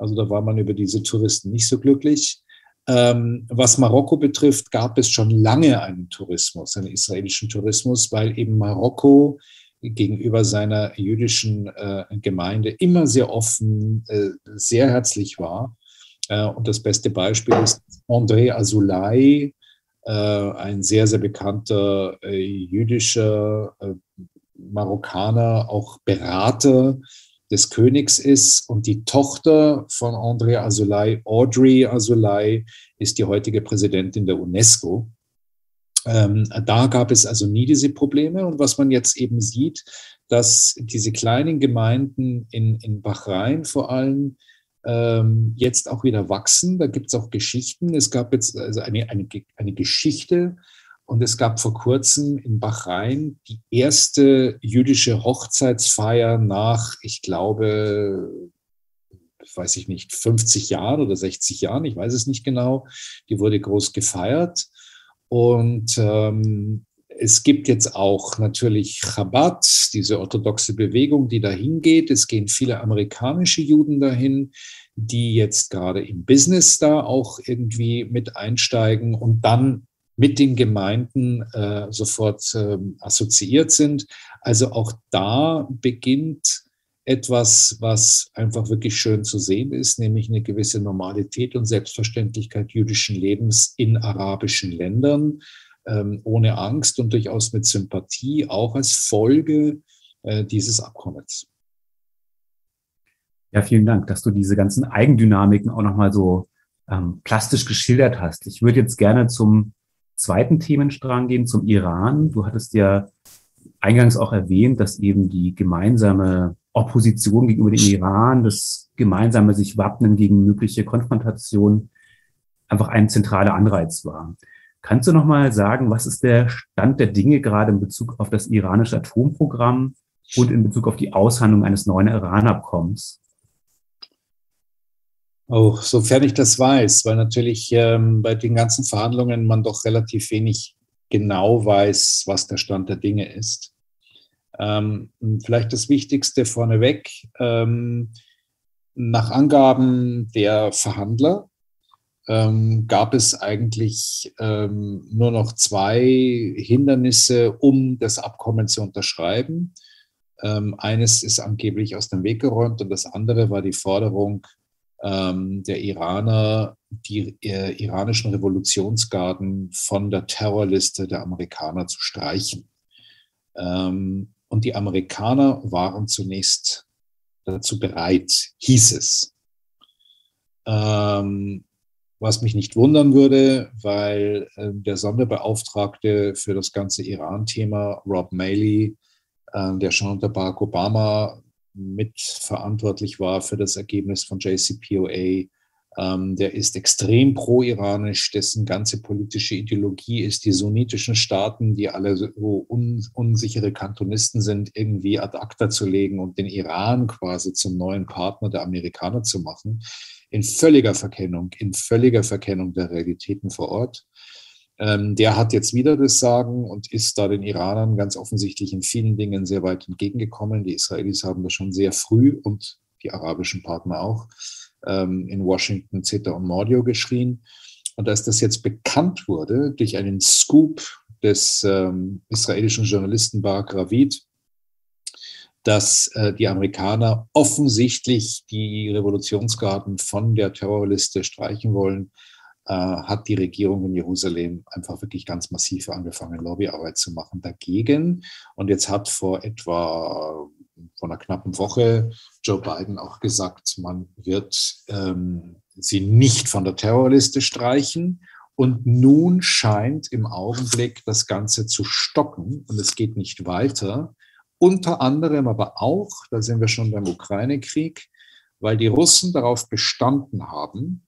Also da war man über diese Touristen nicht so glücklich. Ähm, was Marokko betrifft, gab es schon lange einen Tourismus, einen israelischen Tourismus, weil eben Marokko gegenüber seiner jüdischen äh, Gemeinde immer sehr offen, äh, sehr herzlich war. Äh, und das beste Beispiel ist André Azoulay, äh, ein sehr, sehr bekannter äh, jüdischer äh, Marokkaner, auch Berater des Königs ist. Und die Tochter von André Azoulay, Audrey Azoulay, ist die heutige Präsidentin der UNESCO. Ähm, da gab es also nie diese Probleme. Und was man jetzt eben sieht, dass diese kleinen Gemeinden in, in Bahrain vor allem ähm, jetzt auch wieder wachsen. Da gibt es auch Geschichten. Es gab jetzt also eine, eine, eine Geschichte und es gab vor kurzem in Bahrain die erste jüdische Hochzeitsfeier nach, ich glaube, weiß ich nicht, 50 Jahren oder 60 Jahren, ich weiß es nicht genau. Die wurde groß gefeiert. Und ähm, es gibt jetzt auch natürlich Chabad, diese orthodoxe Bewegung, die dahin geht. Es gehen viele amerikanische Juden dahin, die jetzt gerade im Business da auch irgendwie mit einsteigen und dann mit den Gemeinden äh, sofort äh, assoziiert sind. Also auch da beginnt etwas, was einfach wirklich schön zu sehen ist, nämlich eine gewisse Normalität und Selbstverständlichkeit jüdischen Lebens in arabischen Ländern, ähm, ohne Angst und durchaus mit Sympathie, auch als Folge äh, dieses Abkommens. Ja, vielen Dank, dass du diese ganzen Eigendynamiken auch nochmal so ähm, plastisch geschildert hast. Ich würde jetzt gerne zum zweiten Themenstrang gehen, zum Iran. Du hattest ja eingangs auch erwähnt, dass eben die gemeinsame Opposition gegenüber dem Iran, das gemeinsame sich wappnen gegen mögliche Konfrontation einfach ein zentraler Anreiz war. Kannst du noch mal sagen, was ist der Stand der Dinge gerade in Bezug auf das iranische Atomprogramm und in Bezug auf die Aushandlung eines neuen Iran-Abkommens? Oh, sofern ich das weiß, weil natürlich ähm, bei den ganzen Verhandlungen man doch relativ wenig genau weiß, was der Stand der Dinge ist. Ähm, vielleicht das Wichtigste vorneweg. Ähm, nach Angaben der Verhandler ähm, gab es eigentlich ähm, nur noch zwei Hindernisse, um das Abkommen zu unterschreiben. Ähm, eines ist angeblich aus dem Weg geräumt und das andere war die Forderung ähm, der Iraner, die äh, iranischen Revolutionsgarden von der Terrorliste der Amerikaner zu streichen. Ähm, und die Amerikaner waren zunächst dazu bereit, hieß es. Ähm, was mich nicht wundern würde, weil äh, der Sonderbeauftragte für das ganze Iran-Thema, Rob Maley, äh, der schon unter Barack Obama mitverantwortlich war für das Ergebnis von JCPOA, ähm, der ist extrem pro-iranisch, dessen ganze politische Ideologie ist, die sunnitischen Staaten, die alle so un unsichere Kantonisten sind, irgendwie ad acta zu legen und den Iran quasi zum neuen Partner der Amerikaner zu machen, in völliger Verkennung, in völliger Verkennung der Realitäten vor Ort. Ähm, der hat jetzt wieder das Sagen und ist da den Iranern ganz offensichtlich in vielen Dingen sehr weit entgegengekommen. Die Israelis haben das schon sehr früh und die arabischen Partner auch ähm, in Washington Zeta und Mordio geschrien. Und als das jetzt bekannt wurde durch einen Scoop des ähm, israelischen Journalisten Barak Ravid, dass äh, die Amerikaner offensichtlich die Revolutionsgarden von der Terrorliste streichen wollen, hat die Regierung in Jerusalem einfach wirklich ganz massiv angefangen, Lobbyarbeit zu machen dagegen. Und jetzt hat vor etwa vor einer knappen Woche Joe Biden auch gesagt, man wird ähm, sie nicht von der Terrorliste streichen. Und nun scheint im Augenblick das Ganze zu stocken und es geht nicht weiter. Unter anderem aber auch, da sind wir schon beim Ukraine-Krieg, weil die Russen darauf bestanden haben,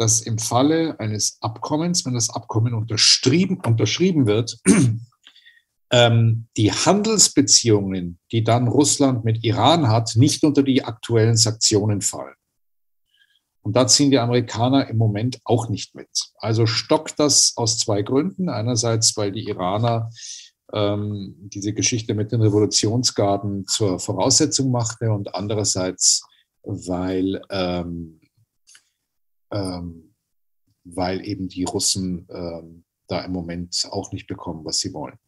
dass im Falle eines Abkommens, wenn das Abkommen unterschrieben, unterschrieben wird, ähm, die Handelsbeziehungen, die dann Russland mit Iran hat, nicht unter die aktuellen Sanktionen fallen. Und da ziehen die Amerikaner im Moment auch nicht mit. Also stockt das aus zwei Gründen. Einerseits, weil die Iraner ähm, diese Geschichte mit den Revolutionsgarden zur Voraussetzung machte und andererseits, weil, ähm, ähm, weil eben die Russen ähm, da im Moment auch nicht bekommen, was sie wollen.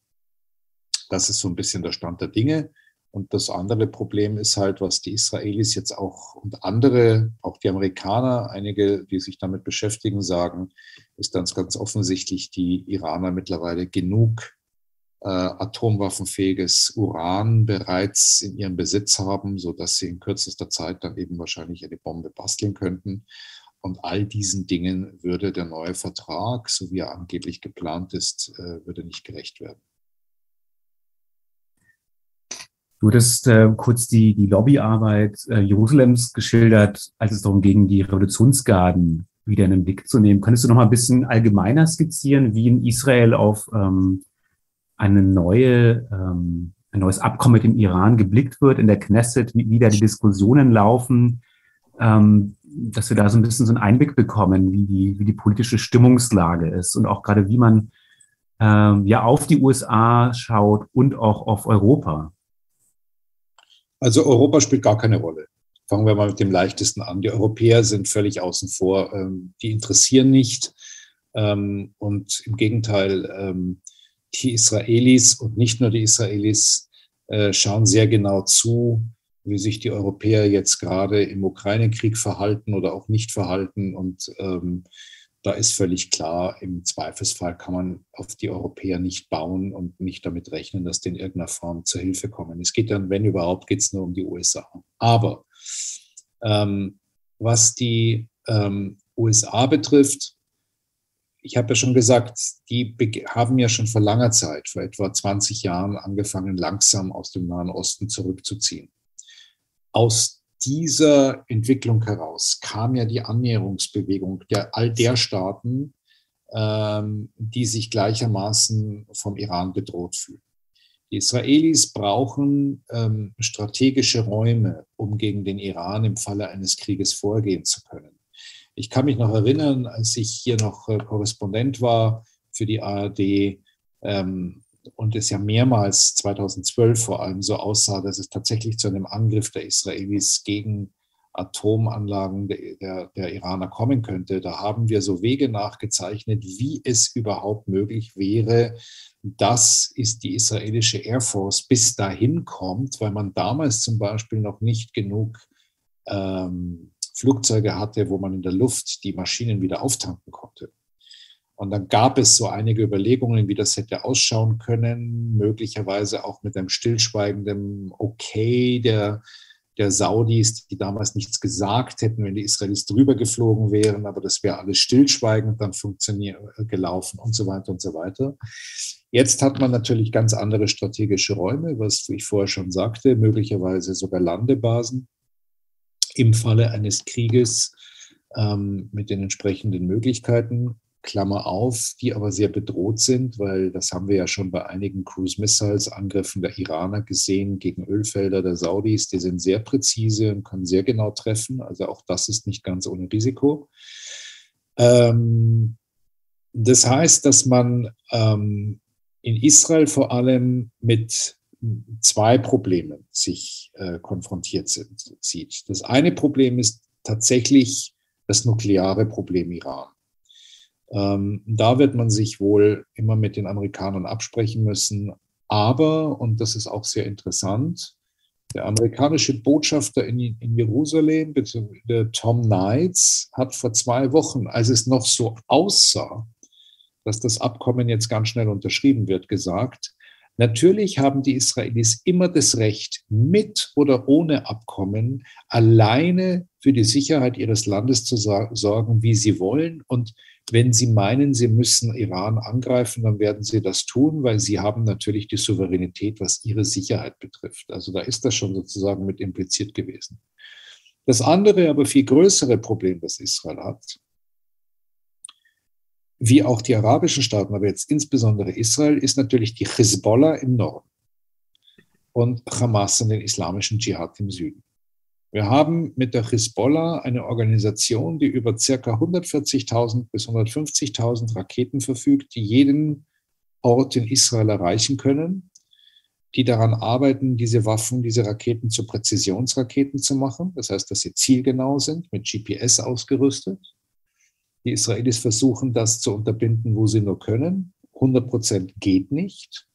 Das ist so ein bisschen der Stand der Dinge. Und das andere Problem ist halt, was die Israelis jetzt auch und andere, auch die Amerikaner, einige, die sich damit beschäftigen, sagen, ist ganz, ganz offensichtlich, die Iraner mittlerweile genug äh, atomwaffenfähiges Uran bereits in ihrem Besitz haben, sodass sie in kürzester Zeit dann eben wahrscheinlich eine Bombe basteln könnten. Und all diesen Dingen würde der neue Vertrag, so wie er angeblich geplant ist, äh, würde nicht gerecht werden. Du hattest äh, kurz die, die Lobbyarbeit äh, Jerusalems geschildert, als es darum ging, die Revolutionsgarden wieder in den Blick zu nehmen. Könntest du noch mal ein bisschen allgemeiner skizzieren, wie in Israel auf ähm, eine neue, ähm, ein neues Abkommen mit dem Iran geblickt wird in der Knesset, wie, wie da die Diskussionen laufen, ähm, dass wir da so ein bisschen so einen Einblick bekommen, wie die, wie die politische Stimmungslage ist und auch gerade wie man ähm, ja auf die USA schaut und auch auf Europa. Also Europa spielt gar keine Rolle. Fangen wir mal mit dem leichtesten an. Die Europäer sind völlig außen vor. Ähm, die interessieren nicht. Ähm, und im Gegenteil, ähm, die Israelis und nicht nur die Israelis äh, schauen sehr genau zu, wie sich die Europäer jetzt gerade im Ukraine-Krieg verhalten oder auch nicht verhalten. Und da ist völlig klar, im Zweifelsfall kann man auf die Europäer nicht bauen und nicht damit rechnen, dass die in irgendeiner Form zur Hilfe kommen. Es geht dann, wenn überhaupt, geht es nur um die USA. Aber ähm, was die ähm, USA betrifft, ich habe ja schon gesagt, die haben ja schon vor langer Zeit, vor etwa 20 Jahren, angefangen, langsam aus dem Nahen Osten zurückzuziehen. Aus dieser Entwicklung heraus kam ja die Annäherungsbewegung der, all der Staaten, ähm, die sich gleichermaßen vom Iran bedroht fühlen. Die Israelis brauchen ähm, strategische Räume, um gegen den Iran im Falle eines Krieges vorgehen zu können. Ich kann mich noch erinnern, als ich hier noch äh, Korrespondent war für die ARD, ähm, und es ja mehrmals 2012 vor allem so aussah, dass es tatsächlich zu einem Angriff der Israelis gegen Atomanlagen der, der, der, Iraner kommen könnte. Da haben wir so Wege nachgezeichnet, wie es überhaupt möglich wäre, dass ist die israelische Air Force bis dahin kommt, weil man damals zum Beispiel noch nicht genug ähm, Flugzeuge hatte, wo man in der Luft die Maschinen wieder auftanken konnte. Und dann gab es so einige Überlegungen, wie das hätte ausschauen können, möglicherweise auch mit einem stillschweigenden Okay der, der Saudis, die damals nichts gesagt hätten, wenn die Israelis drüber geflogen wären, aber das wäre alles stillschweigend dann funktioniert, äh, gelaufen und so weiter und so weiter. Jetzt hat man natürlich ganz andere strategische Räume, was ich vorher schon sagte, möglicherweise sogar Landebasen im Falle eines Krieges ähm, mit den entsprechenden Möglichkeiten. Klammer auf, die aber sehr bedroht sind, weil das haben wir ja schon bei einigen Cruise Missiles Angriffen der Iraner gesehen gegen Ölfelder der Saudis. Die sind sehr präzise und können sehr genau treffen. Also auch das ist nicht ganz ohne Risiko. Ähm, das heißt, dass man ähm, in Israel vor allem mit zwei Problemen sich äh, konfrontiert sind, sieht. Das eine Problem ist tatsächlich das nukleare Problem Iran. Ähm, da wird man sich wohl immer mit den Amerikanern absprechen müssen. Aber, und das ist auch sehr interessant, der amerikanische Botschafter in, in Jerusalem, der Tom Knights, hat vor zwei Wochen, als es noch so aussah, dass das Abkommen jetzt ganz schnell unterschrieben wird, gesagt, Natürlich haben die Israelis immer das Recht, mit oder ohne Abkommen alleine für die Sicherheit ihres Landes zu sorgen, wie sie wollen. Und wenn sie meinen, sie müssen Iran angreifen, dann werden sie das tun, weil sie haben natürlich die Souveränität, was ihre Sicherheit betrifft. Also da ist das schon sozusagen mit impliziert gewesen. Das andere, aber viel größere Problem, das Israel hat, wie auch die arabischen Staaten, aber jetzt insbesondere Israel, ist natürlich die Hezbollah im Norden und Hamas in den islamischen Dschihad im Süden. Wir haben mit der Hezbollah eine Organisation, die über ca. 140.000 bis 150.000 Raketen verfügt, die jeden Ort in Israel erreichen können, die daran arbeiten, diese Waffen, diese Raketen zu Präzisionsraketen zu machen. Das heißt, dass sie zielgenau sind, mit GPS ausgerüstet. Die Israelis versuchen, das zu unterbinden, wo sie nur können. 100 Prozent geht nicht.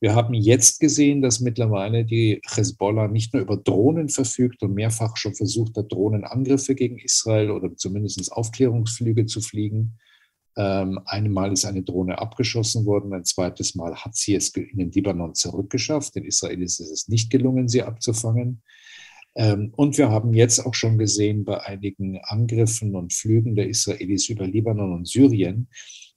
Wir haben jetzt gesehen, dass mittlerweile die Hezbollah nicht nur über Drohnen verfügt und mehrfach schon versucht hat, Drohnenangriffe gegen Israel oder zumindest Aufklärungsflüge zu fliegen. Ähm, einmal ist eine Drohne abgeschossen worden, ein zweites Mal hat sie es in den Libanon zurückgeschafft. Den Israelis ist es nicht gelungen, sie abzufangen. Ähm, und wir haben jetzt auch schon gesehen bei einigen Angriffen und Flügen der Israelis über Libanon und Syrien,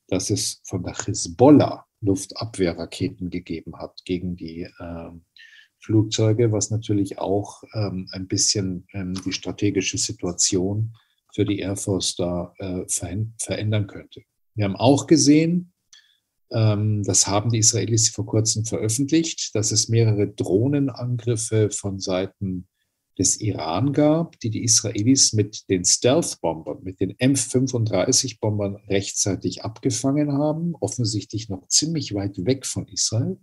dass es von der Hezbollah Luftabwehrraketen gegeben hat gegen die äh, Flugzeuge, was natürlich auch ähm, ein bisschen ähm, die strategische Situation für die Air Force da äh, verändern könnte. Wir haben auch gesehen, ähm, das haben die Israelis vor kurzem veröffentlicht, dass es mehrere Drohnenangriffe von Seiten des Iran gab, die die Israelis mit den Stealth-Bombern, mit den M35-Bombern rechtzeitig abgefangen haben, offensichtlich noch ziemlich weit weg von Israel.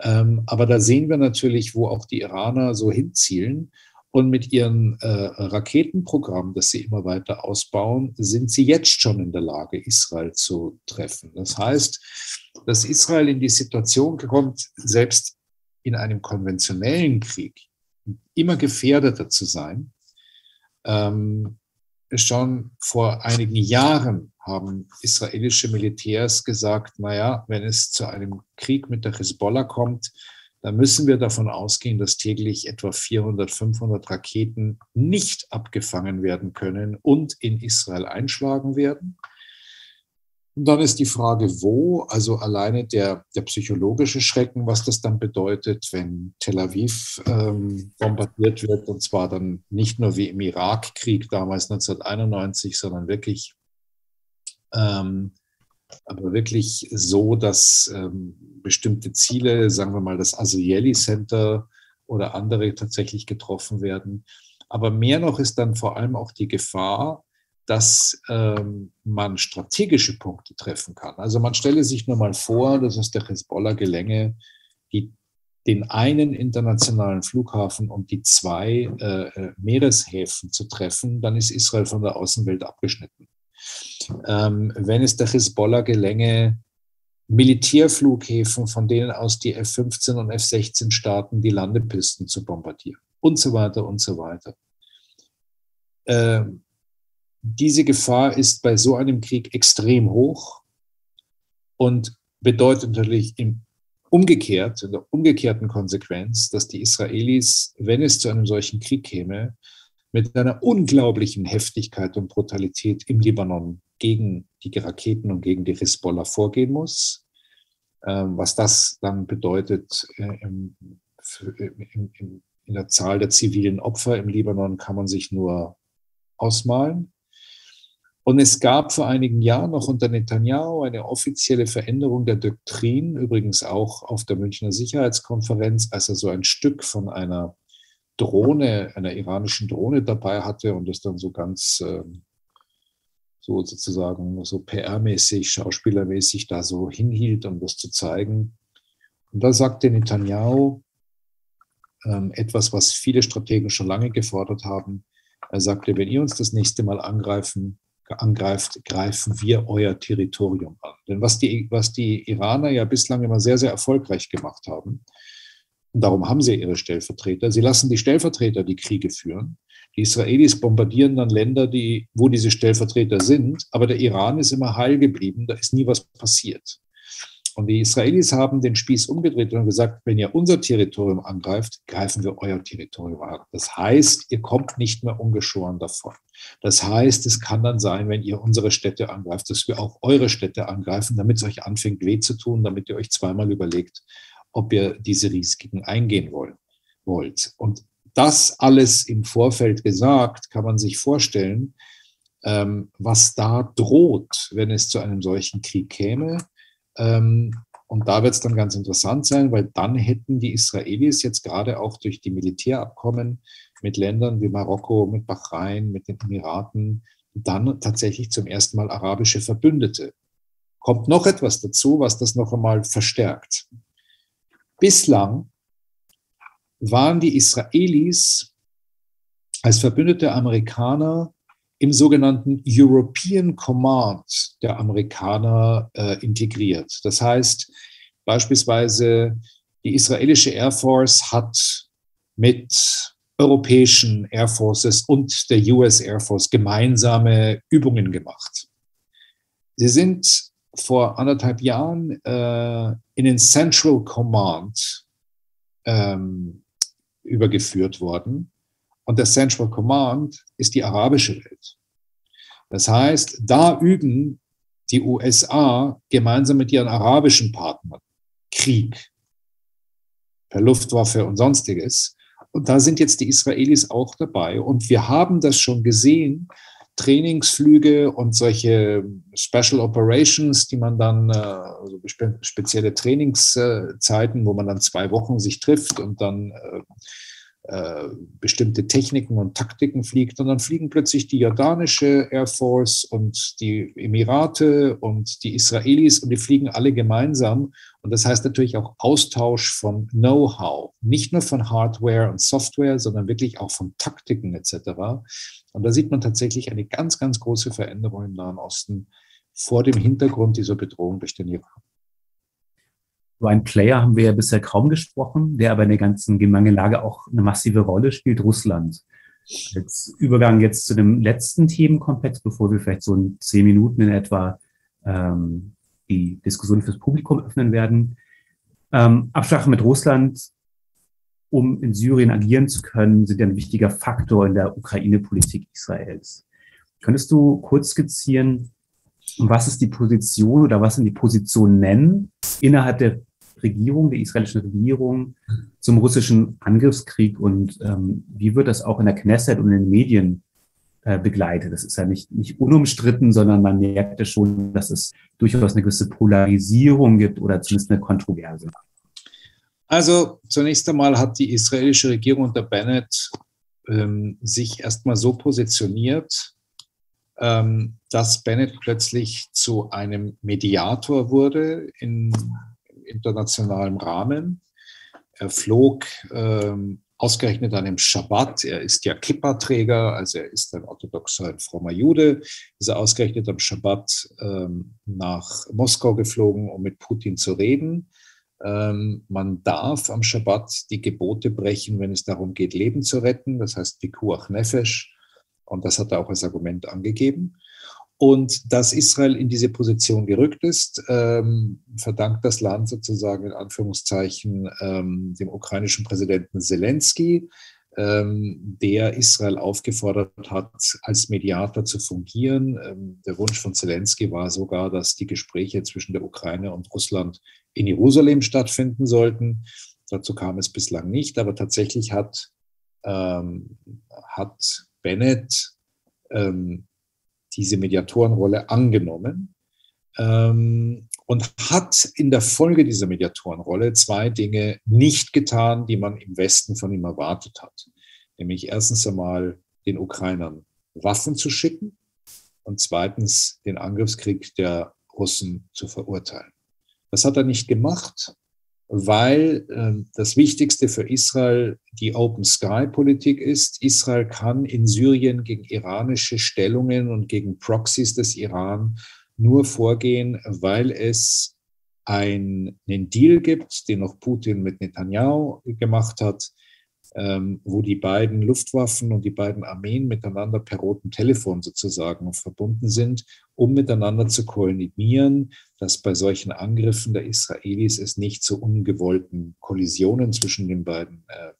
Ähm, aber da sehen wir natürlich, wo auch die Iraner so hinzielen. Und mit ihrem äh, Raketenprogramm, das sie immer weiter ausbauen, sind sie jetzt schon in der Lage, Israel zu treffen. Das heißt, dass Israel in die Situation kommt, selbst in einem konventionellen Krieg immer gefährdeter zu sein. Ähm, schon vor einigen Jahren haben israelische Militärs gesagt, naja, wenn es zu einem Krieg mit der Hezbollah kommt, dann müssen wir davon ausgehen, dass täglich etwa 400, 500 Raketen nicht abgefangen werden können und in Israel einschlagen werden. Und dann ist die Frage, wo, also alleine der, der psychologische Schrecken, was das dann bedeutet, wenn Tel Aviv ähm, bombardiert wird, und zwar dann nicht nur wie im Irakkrieg damals 1991, sondern wirklich, ähm, aber wirklich so, dass ähm, bestimmte Ziele, sagen wir mal das Azrieli Center oder andere tatsächlich getroffen werden. Aber mehr noch ist dann vor allem auch die Gefahr, dass ähm, man strategische Punkte treffen kann. Also man stelle sich nur mal vor, dass es der Hezbollah gelänge, die, den einen internationalen Flughafen und die zwei äh, äh, Meereshäfen zu treffen, dann ist Israel von der Außenwelt abgeschnitten. Ähm, wenn es der Hezbollah gelänge, Militärflughäfen, von denen aus die F-15 und F-16 starten, die Landepisten zu bombardieren und so weiter und so weiter. Ähm, diese Gefahr ist bei so einem Krieg extrem hoch und bedeutet natürlich im umgekehrt, in der umgekehrten Konsequenz, dass die Israelis, wenn es zu einem solchen Krieg käme, mit einer unglaublichen Heftigkeit und Brutalität im Libanon gegen die Raketen und gegen die Hisbollah vorgehen muss. Ähm, was das dann bedeutet äh, in der Zahl der zivilen Opfer im Libanon, kann man sich nur ausmalen. Und es gab vor einigen Jahren noch unter Netanyahu eine offizielle Veränderung der Doktrin, übrigens auch auf der Münchner Sicherheitskonferenz, als er so ein Stück von einer Drohne, einer iranischen Drohne dabei hatte und das dann so ganz ähm, so sozusagen so PR-mäßig, schauspielermäßig da so hinhielt, um das zu zeigen. Und da sagte Netanyahu ähm, etwas, was viele Strategen schon lange gefordert haben. Er sagte, wenn ihr uns das nächste Mal angreifen, angreift, greifen wir euer Territorium an. Denn was die, was die Iraner ja bislang immer sehr, sehr erfolgreich gemacht haben, und darum haben sie ihre Stellvertreter, sie lassen die Stellvertreter die Kriege führen. Die Israelis bombardieren dann Länder, die, wo diese Stellvertreter sind, aber der Iran ist immer heil geblieben, da ist nie was passiert. Und die Israelis haben den Spieß umgedreht und gesagt, wenn ihr unser Territorium angreift, greifen wir euer Territorium an. Das heißt, ihr kommt nicht mehr ungeschoren davon. Das heißt, es kann dann sein, wenn ihr unsere Städte angreift, dass wir auch eure Städte angreifen, damit es euch anfängt weh zu tun, damit ihr euch zweimal überlegt, ob ihr diese Risiken eingehen wollt. Und das alles im Vorfeld gesagt, kann man sich vorstellen, ähm, was da droht, wenn es zu einem solchen Krieg käme. Ähm, und da wird es dann ganz interessant sein, weil dann hätten die Israelis jetzt gerade auch durch die Militärabkommen mit Ländern wie Marokko, mit Bahrain, mit den Emiraten dann tatsächlich zum ersten Mal arabische Verbündete. Kommt noch etwas dazu, was das noch einmal verstärkt. Bislang waren die Israelis als verbündete Amerikaner im sogenannten European Command der Amerikaner äh, integriert. Das heißt, beispielsweise die israelische Air Force hat mit europäischen Air Forces und der US Air Force gemeinsame Übungen gemacht. Sie sind vor anderthalb Jahren äh, in den Central Command ähm, übergeführt worden. Und der Central Command ist die arabische Welt. Das heißt, da üben die USA gemeinsam mit ihren arabischen Partnern Krieg per Luftwaffe und sonstiges. Und da sind jetzt die Israelis auch dabei. Und wir haben das schon gesehen, Trainingsflüge und solche Special Operations, die man dann, äh, also spezielle Trainingszeiten, wo man dann zwei Wochen sich trifft und dann äh, bestimmte Techniken und Taktiken fliegt. Und dann fliegen plötzlich die jordanische Air Force und die Emirate und die Israelis und die fliegen alle gemeinsam. Und das heißt natürlich auch Austausch von Know-how, nicht nur von Hardware und Software, sondern wirklich auch von Taktiken etc. Und da sieht man tatsächlich eine ganz, ganz große Veränderung im Nahen Osten vor dem Hintergrund dieser Bedrohung durch den Iran. Über einen Player haben wir ja bisher kaum gesprochen, der aber in der ganzen Gemengelage auch eine massive Rolle spielt, Russland. Als Übergang jetzt zu dem letzten Themenkomplex, bevor wir vielleicht so in zehn Minuten in etwa ähm, die Diskussion fürs Publikum öffnen werden. Ähm, Absprachen mit Russland, um in Syrien agieren zu können, sind ein wichtiger Faktor in der Ukraine-Politik Israels. Könntest du kurz skizzieren, was ist die Position oder was sind die Positionen innerhalb der Regierung, der israelischen Regierung zum russischen Angriffskrieg und ähm, wie wird das auch in der Knesset und in den Medien äh, begleitet? Das ist ja nicht, nicht unumstritten, sondern man merkt ja schon, dass es durchaus eine gewisse Polarisierung gibt oder zumindest eine Kontroverse. Also zunächst einmal hat die israelische Regierung unter Bennett ähm, sich erstmal so positioniert, ähm, dass Bennett plötzlich zu einem Mediator wurde in internationalem Rahmen. Er flog ähm, ausgerechnet an dem Schabbat. Er ist ja Kippa-Träger, also er ist ein orthodoxer, ein frommer Jude. Ist er ausgerechnet am Schabbat ähm, nach Moskau geflogen, um mit Putin zu reden. Ähm, man darf am Schabbat die Gebote brechen, wenn es darum geht, Leben zu retten. Das heißt Pikuach Nefesh. Und das hat er auch als Argument angegeben. Und dass Israel in diese Position gerückt ist, ähm, verdankt das Land sozusagen in Anführungszeichen ähm, dem ukrainischen Präsidenten Zelensky, ähm, der Israel aufgefordert hat, als Mediator zu fungieren. Ähm, der Wunsch von Zelensky war sogar, dass die Gespräche zwischen der Ukraine und Russland in Jerusalem stattfinden sollten. Dazu kam es bislang nicht, aber tatsächlich hat, ähm, hat Bennett ähm, diese Mediatorenrolle angenommen ähm, und hat in der Folge dieser Mediatorenrolle zwei Dinge nicht getan, die man im Westen von ihm erwartet hat. Nämlich erstens einmal den Ukrainern Waffen zu schicken und zweitens den Angriffskrieg der Russen zu verurteilen. Das hat er nicht gemacht weil äh, das Wichtigste für Israel die Open Sky Politik ist. Israel kann in Syrien gegen iranische Stellungen und gegen Proxys des Iran nur vorgehen, weil es einen Deal gibt, den noch Putin mit Netanyahu gemacht hat, wo die beiden Luftwaffen und die beiden Armeen miteinander per rotem Telefon sozusagen verbunden sind, um miteinander zu koordinieren, dass bei solchen Angriffen der Israelis es nicht zu ungewollten Kollisionen zwischen den beiden äh,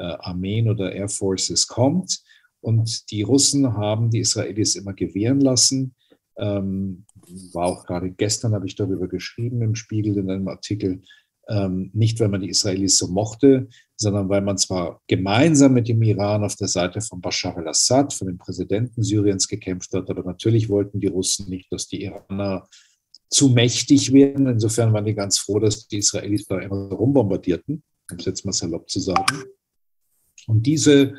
äh, Armeen oder Air Forces kommt. Und die Russen haben die Israelis immer gewähren lassen. Ähm, war auch gerade gestern, habe ich darüber geschrieben im Spiegel in einem Artikel, ähm, nicht weil man die Israelis so mochte, sondern weil man zwar gemeinsam mit dem Iran auf der Seite von Bashar al-Assad, von dem Präsidenten Syriens, gekämpft hat, aber natürlich wollten die Russen nicht, dass die Iraner zu mächtig werden. Insofern waren die ganz froh, dass die Israelis da immer rumbombardierten, um es jetzt mal salopp zu sagen. Und diese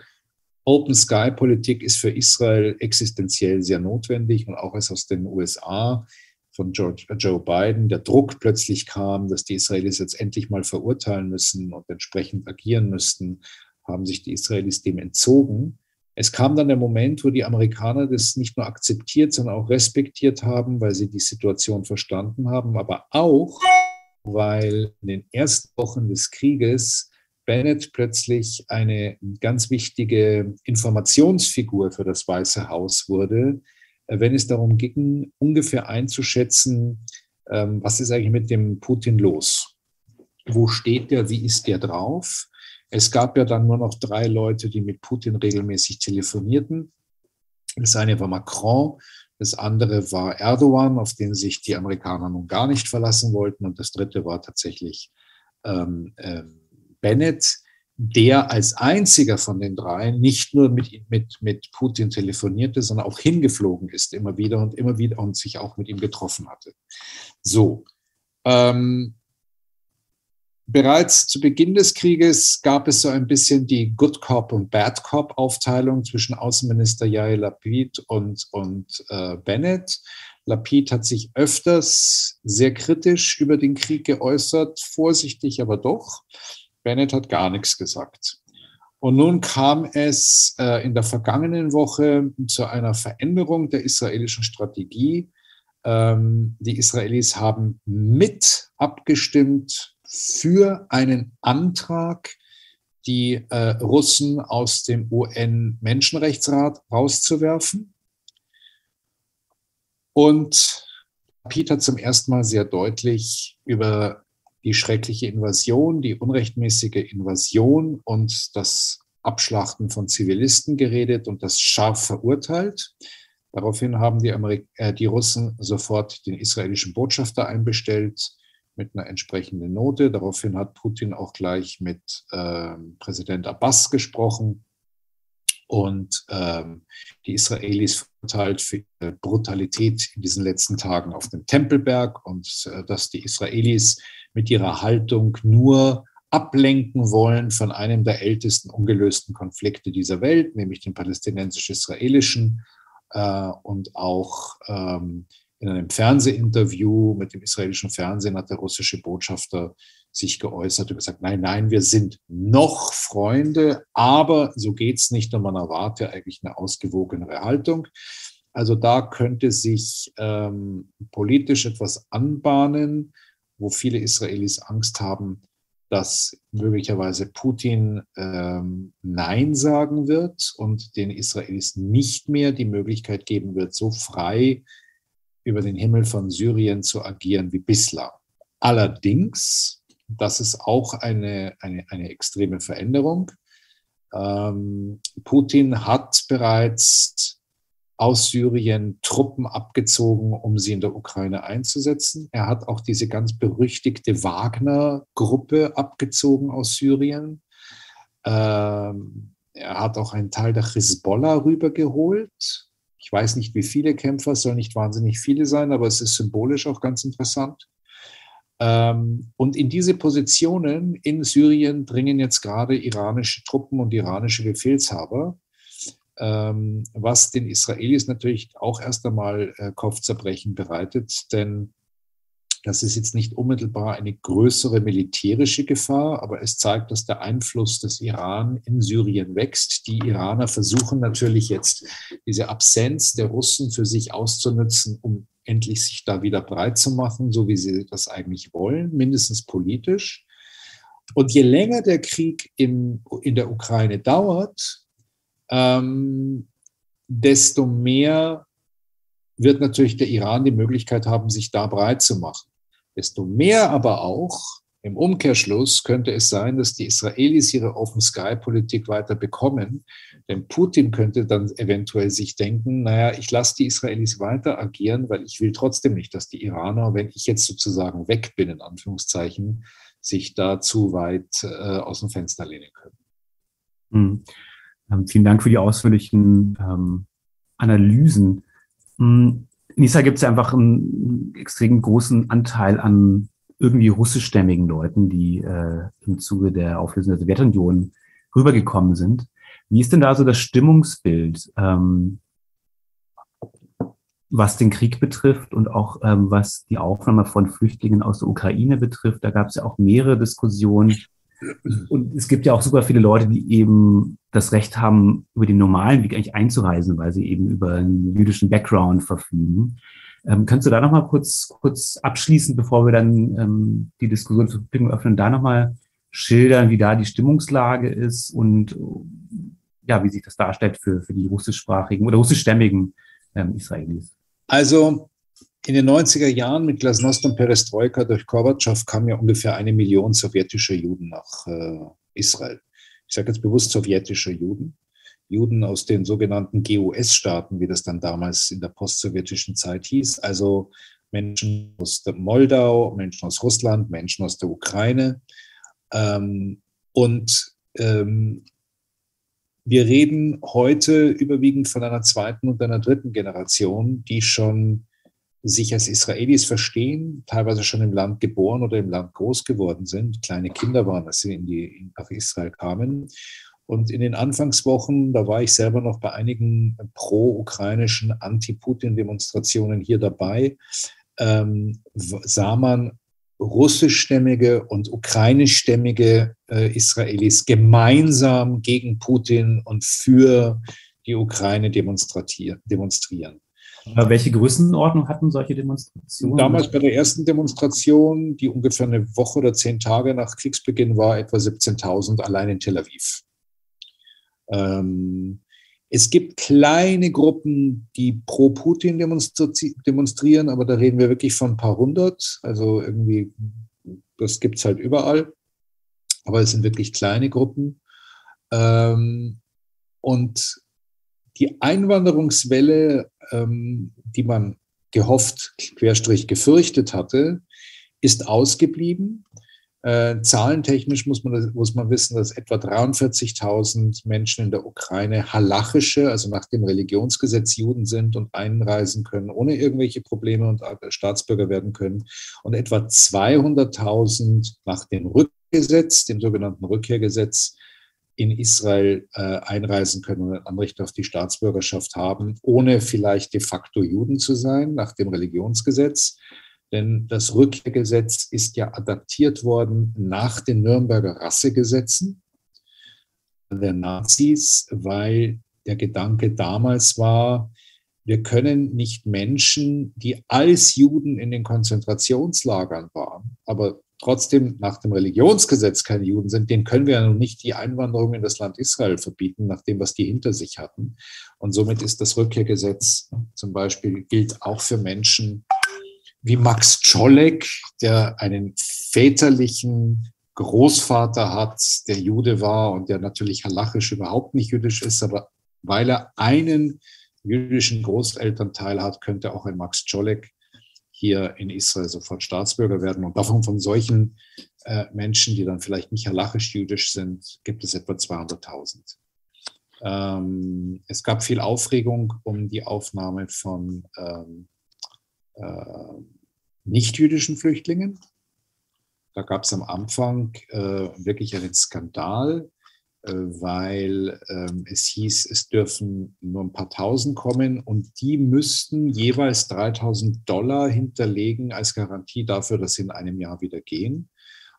Open Sky Politik ist für Israel existenziell sehr notwendig und auch als aus den USA von George, Joe Biden der Druck plötzlich kam, dass die Israelis jetzt endlich mal verurteilen müssen und entsprechend agieren müssten, haben sich die Israelis dem entzogen. Es kam dann der Moment, wo die Amerikaner das nicht nur akzeptiert, sondern auch respektiert haben, weil sie die Situation verstanden haben, aber auch, weil in den ersten Wochen des Krieges Bennett plötzlich eine ganz wichtige Informationsfigur für das Weiße Haus wurde, wenn es darum ging, ungefähr einzuschätzen, ähm, was ist eigentlich mit dem Putin los? Wo steht der? Wie ist der drauf? Es gab ja dann nur noch drei Leute, die mit Putin regelmäßig telefonierten. Das eine war Macron, das andere war Erdogan, auf den sich die Amerikaner nun gar nicht verlassen wollten. Und das dritte war tatsächlich ähm, ähm, Bennett, der als einziger von den dreien nicht nur mit, mit, mit Putin telefonierte, sondern auch hingeflogen ist, immer wieder und immer wieder und sich auch mit ihm getroffen hatte. So. Ähm, bereits zu Beginn des Krieges gab es so ein bisschen die Good Cop und Bad Cop Aufteilung zwischen Außenminister Yair Lapid und, und äh, Bennett. Lapid hat sich öfters sehr kritisch über den Krieg geäußert, vorsichtig aber doch. Bennett hat gar nichts gesagt. Und nun kam es äh, in der vergangenen Woche zu einer Veränderung der israelischen Strategie. Ähm, die Israelis haben mit abgestimmt für einen Antrag, die äh, Russen aus dem UN-Menschenrechtsrat rauszuwerfen. Und Peter zum ersten Mal sehr deutlich über die schreckliche Invasion, die unrechtmäßige Invasion und das Abschlachten von Zivilisten geredet und das scharf verurteilt. Daraufhin haben die, Amerik äh, die Russen sofort den israelischen Botschafter einbestellt mit einer entsprechenden Note. Daraufhin hat Putin auch gleich mit äh, Präsident Abbas gesprochen und ähm, die Israelis verurteilt für ihre Brutalität in diesen letzten Tagen auf dem Tempelberg und äh, dass die Israelis mit ihrer Haltung nur ablenken wollen von einem der ältesten ungelösten Konflikte dieser Welt, nämlich den palästinensisch-israelischen. Äh, und auch ähm, in einem Fernsehinterview mit dem israelischen Fernsehen hat der russische Botschafter sich geäußert und gesagt, nein, nein, wir sind noch Freunde, aber so geht es nicht und man erwarte eigentlich eine ausgewogenere Haltung. Also da könnte sich ähm, politisch etwas anbahnen, wo viele Israelis Angst haben, dass möglicherweise Putin ähm, Nein sagen wird und den Israelis nicht mehr die Möglichkeit geben wird, so frei über den Himmel von Syrien zu agieren wie bislang. Allerdings, das ist auch eine, eine, eine extreme Veränderung. Ähm, Putin hat bereits aus Syrien Truppen abgezogen, um sie in der Ukraine einzusetzen. Er hat auch diese ganz berüchtigte Wagner-Gruppe abgezogen aus Syrien. Ähm, er hat auch einen Teil der Hezbollah rübergeholt. Ich weiß nicht, wie viele Kämpfer, es sollen nicht wahnsinnig viele sein, aber es ist symbolisch auch ganz interessant. Ähm, und in diese Positionen in Syrien dringen jetzt gerade iranische Truppen und iranische Befehlshaber ähm, was den Israelis natürlich auch erst einmal äh, Kopfzerbrechen bereitet, denn das ist jetzt nicht unmittelbar eine größere militärische Gefahr, aber es zeigt, dass der Einfluss des Iran in Syrien wächst. Die Iraner versuchen natürlich jetzt diese Absenz der Russen für sich auszunutzen, um endlich sich da wieder breit zu machen, so wie sie das eigentlich wollen, mindestens politisch. Und je länger der Krieg im, in der Ukraine dauert, ähm, desto mehr wird natürlich der Iran die Möglichkeit haben, sich da breit zu machen. Desto mehr aber auch im Umkehrschluss könnte es sein, dass die Israelis ihre Open Sky Politik weiter bekommen. Denn Putin könnte dann eventuell sich denken, naja, ich lasse die Israelis weiter agieren, weil ich will trotzdem nicht, dass die Iraner, wenn ich jetzt sozusagen weg bin, in Anführungszeichen, sich da zu weit äh, aus dem Fenster lehnen können. Mhm. Ähm, vielen Dank für die ausführlichen ähm, Analysen. Mhm. In Israel gibt es ja einfach einen extrem großen Anteil an irgendwie russischstämmigen Leuten, die äh, im Zuge der Auflösung der Sowjetunion rübergekommen sind. Wie ist denn da so das Stimmungsbild, ähm, was den Krieg betrifft und auch ähm, was die Aufnahme von Flüchtlingen aus der Ukraine betrifft? Da gab es ja auch mehrere Diskussionen. Und es gibt ja auch super viele Leute, die eben das Recht haben, über den normalen Weg eigentlich einzureisen, weil sie eben über einen jüdischen Background verfügen. Ähm, kannst du da nochmal kurz, kurz abschließen, bevor wir dann ähm, die Diskussion zu Ping öffnen, da nochmal schildern, wie da die Stimmungslage ist und ja, wie sich das darstellt für, für die russischsprachigen oder russischstämmigen ähm, Israelis? Also in den 90er Jahren mit Glasnost und Perestroika durch Gorbatschow kamen ja ungefähr eine Million sowjetische Juden nach äh, Israel. Ich sage jetzt bewusst sowjetische Juden. Juden aus den sogenannten GUS-Staaten, wie das dann damals in der postsowjetischen Zeit hieß, also Menschen aus Moldau, Menschen aus Russland, Menschen aus der Ukraine. Ähm, und ähm, wir reden heute überwiegend von einer zweiten und einer dritten Generation, die schon sich als Israelis verstehen, teilweise schon im Land geboren oder im Land groß geworden sind, kleine Kinder waren, als sie in die, nach Israel kamen und in den Anfangswochen, da war ich selber noch bei einigen pro-ukrainischen Anti-Putin-Demonstrationen hier dabei, ähm, sah man russischstämmige und ukrainischstämmige äh, Israelis gemeinsam gegen Putin und für die Ukraine demonstrieren. Aber welche Größenordnung hatten solche Demonstrationen? Damals bei der ersten Demonstration, die ungefähr eine Woche oder zehn Tage nach Kriegsbeginn war, etwa 17.000 allein in Tel Aviv. Ähm, es gibt kleine Gruppen, die pro Putin demonstrieren, aber da reden wir wirklich von ein paar hundert. Also irgendwie, das gibt es halt überall. Aber es sind wirklich kleine Gruppen. Ähm, und die Einwanderungswelle, die man gehofft, querstrich gefürchtet hatte, ist ausgeblieben. Äh, zahlentechnisch muss man, muss man wissen, dass etwa 43.000 Menschen in der Ukraine halachische, also nach dem Religionsgesetz Juden sind und einreisen können, ohne irgendwelche Probleme und Staatsbürger werden können. Und etwa 200.000 nach dem Rückgesetz, dem sogenannten Rückkehrgesetz, in Israel äh, einreisen können und ein Anrecht auf die Staatsbürgerschaft haben, ohne vielleicht de facto Juden zu sein, nach dem Religionsgesetz. Denn das Rückkehrgesetz ist ja adaptiert worden nach den Nürnberger Rassegesetzen der Nazis, weil der Gedanke damals war, wir können nicht Menschen, die als Juden in den Konzentrationslagern waren, aber trotzdem nach dem Religionsgesetz keine Juden sind, denen können wir ja noch nicht die Einwanderung in das Land Israel verbieten, nach dem, was die hinter sich hatten. Und somit ist das Rückkehrgesetz zum Beispiel gilt auch für Menschen, wie Max Czolek, der einen väterlichen Großvater hat, der Jude war und der natürlich halachisch überhaupt nicht jüdisch ist, aber weil er einen jüdischen Großelternteil hat, könnte auch ein Max Czolek hier in Israel sofort Staatsbürger werden. Und davon von solchen äh, Menschen, die dann vielleicht nicht halachisch-jüdisch sind, gibt es etwa 200.000. Ähm, es gab viel Aufregung um die Aufnahme von ähm, äh, nicht-jüdischen Flüchtlingen. Da gab es am Anfang äh, wirklich einen Skandal, weil ähm, es hieß, es dürfen nur ein paar Tausend kommen und die müssten jeweils 3000 Dollar hinterlegen als Garantie dafür, dass sie in einem Jahr wieder gehen.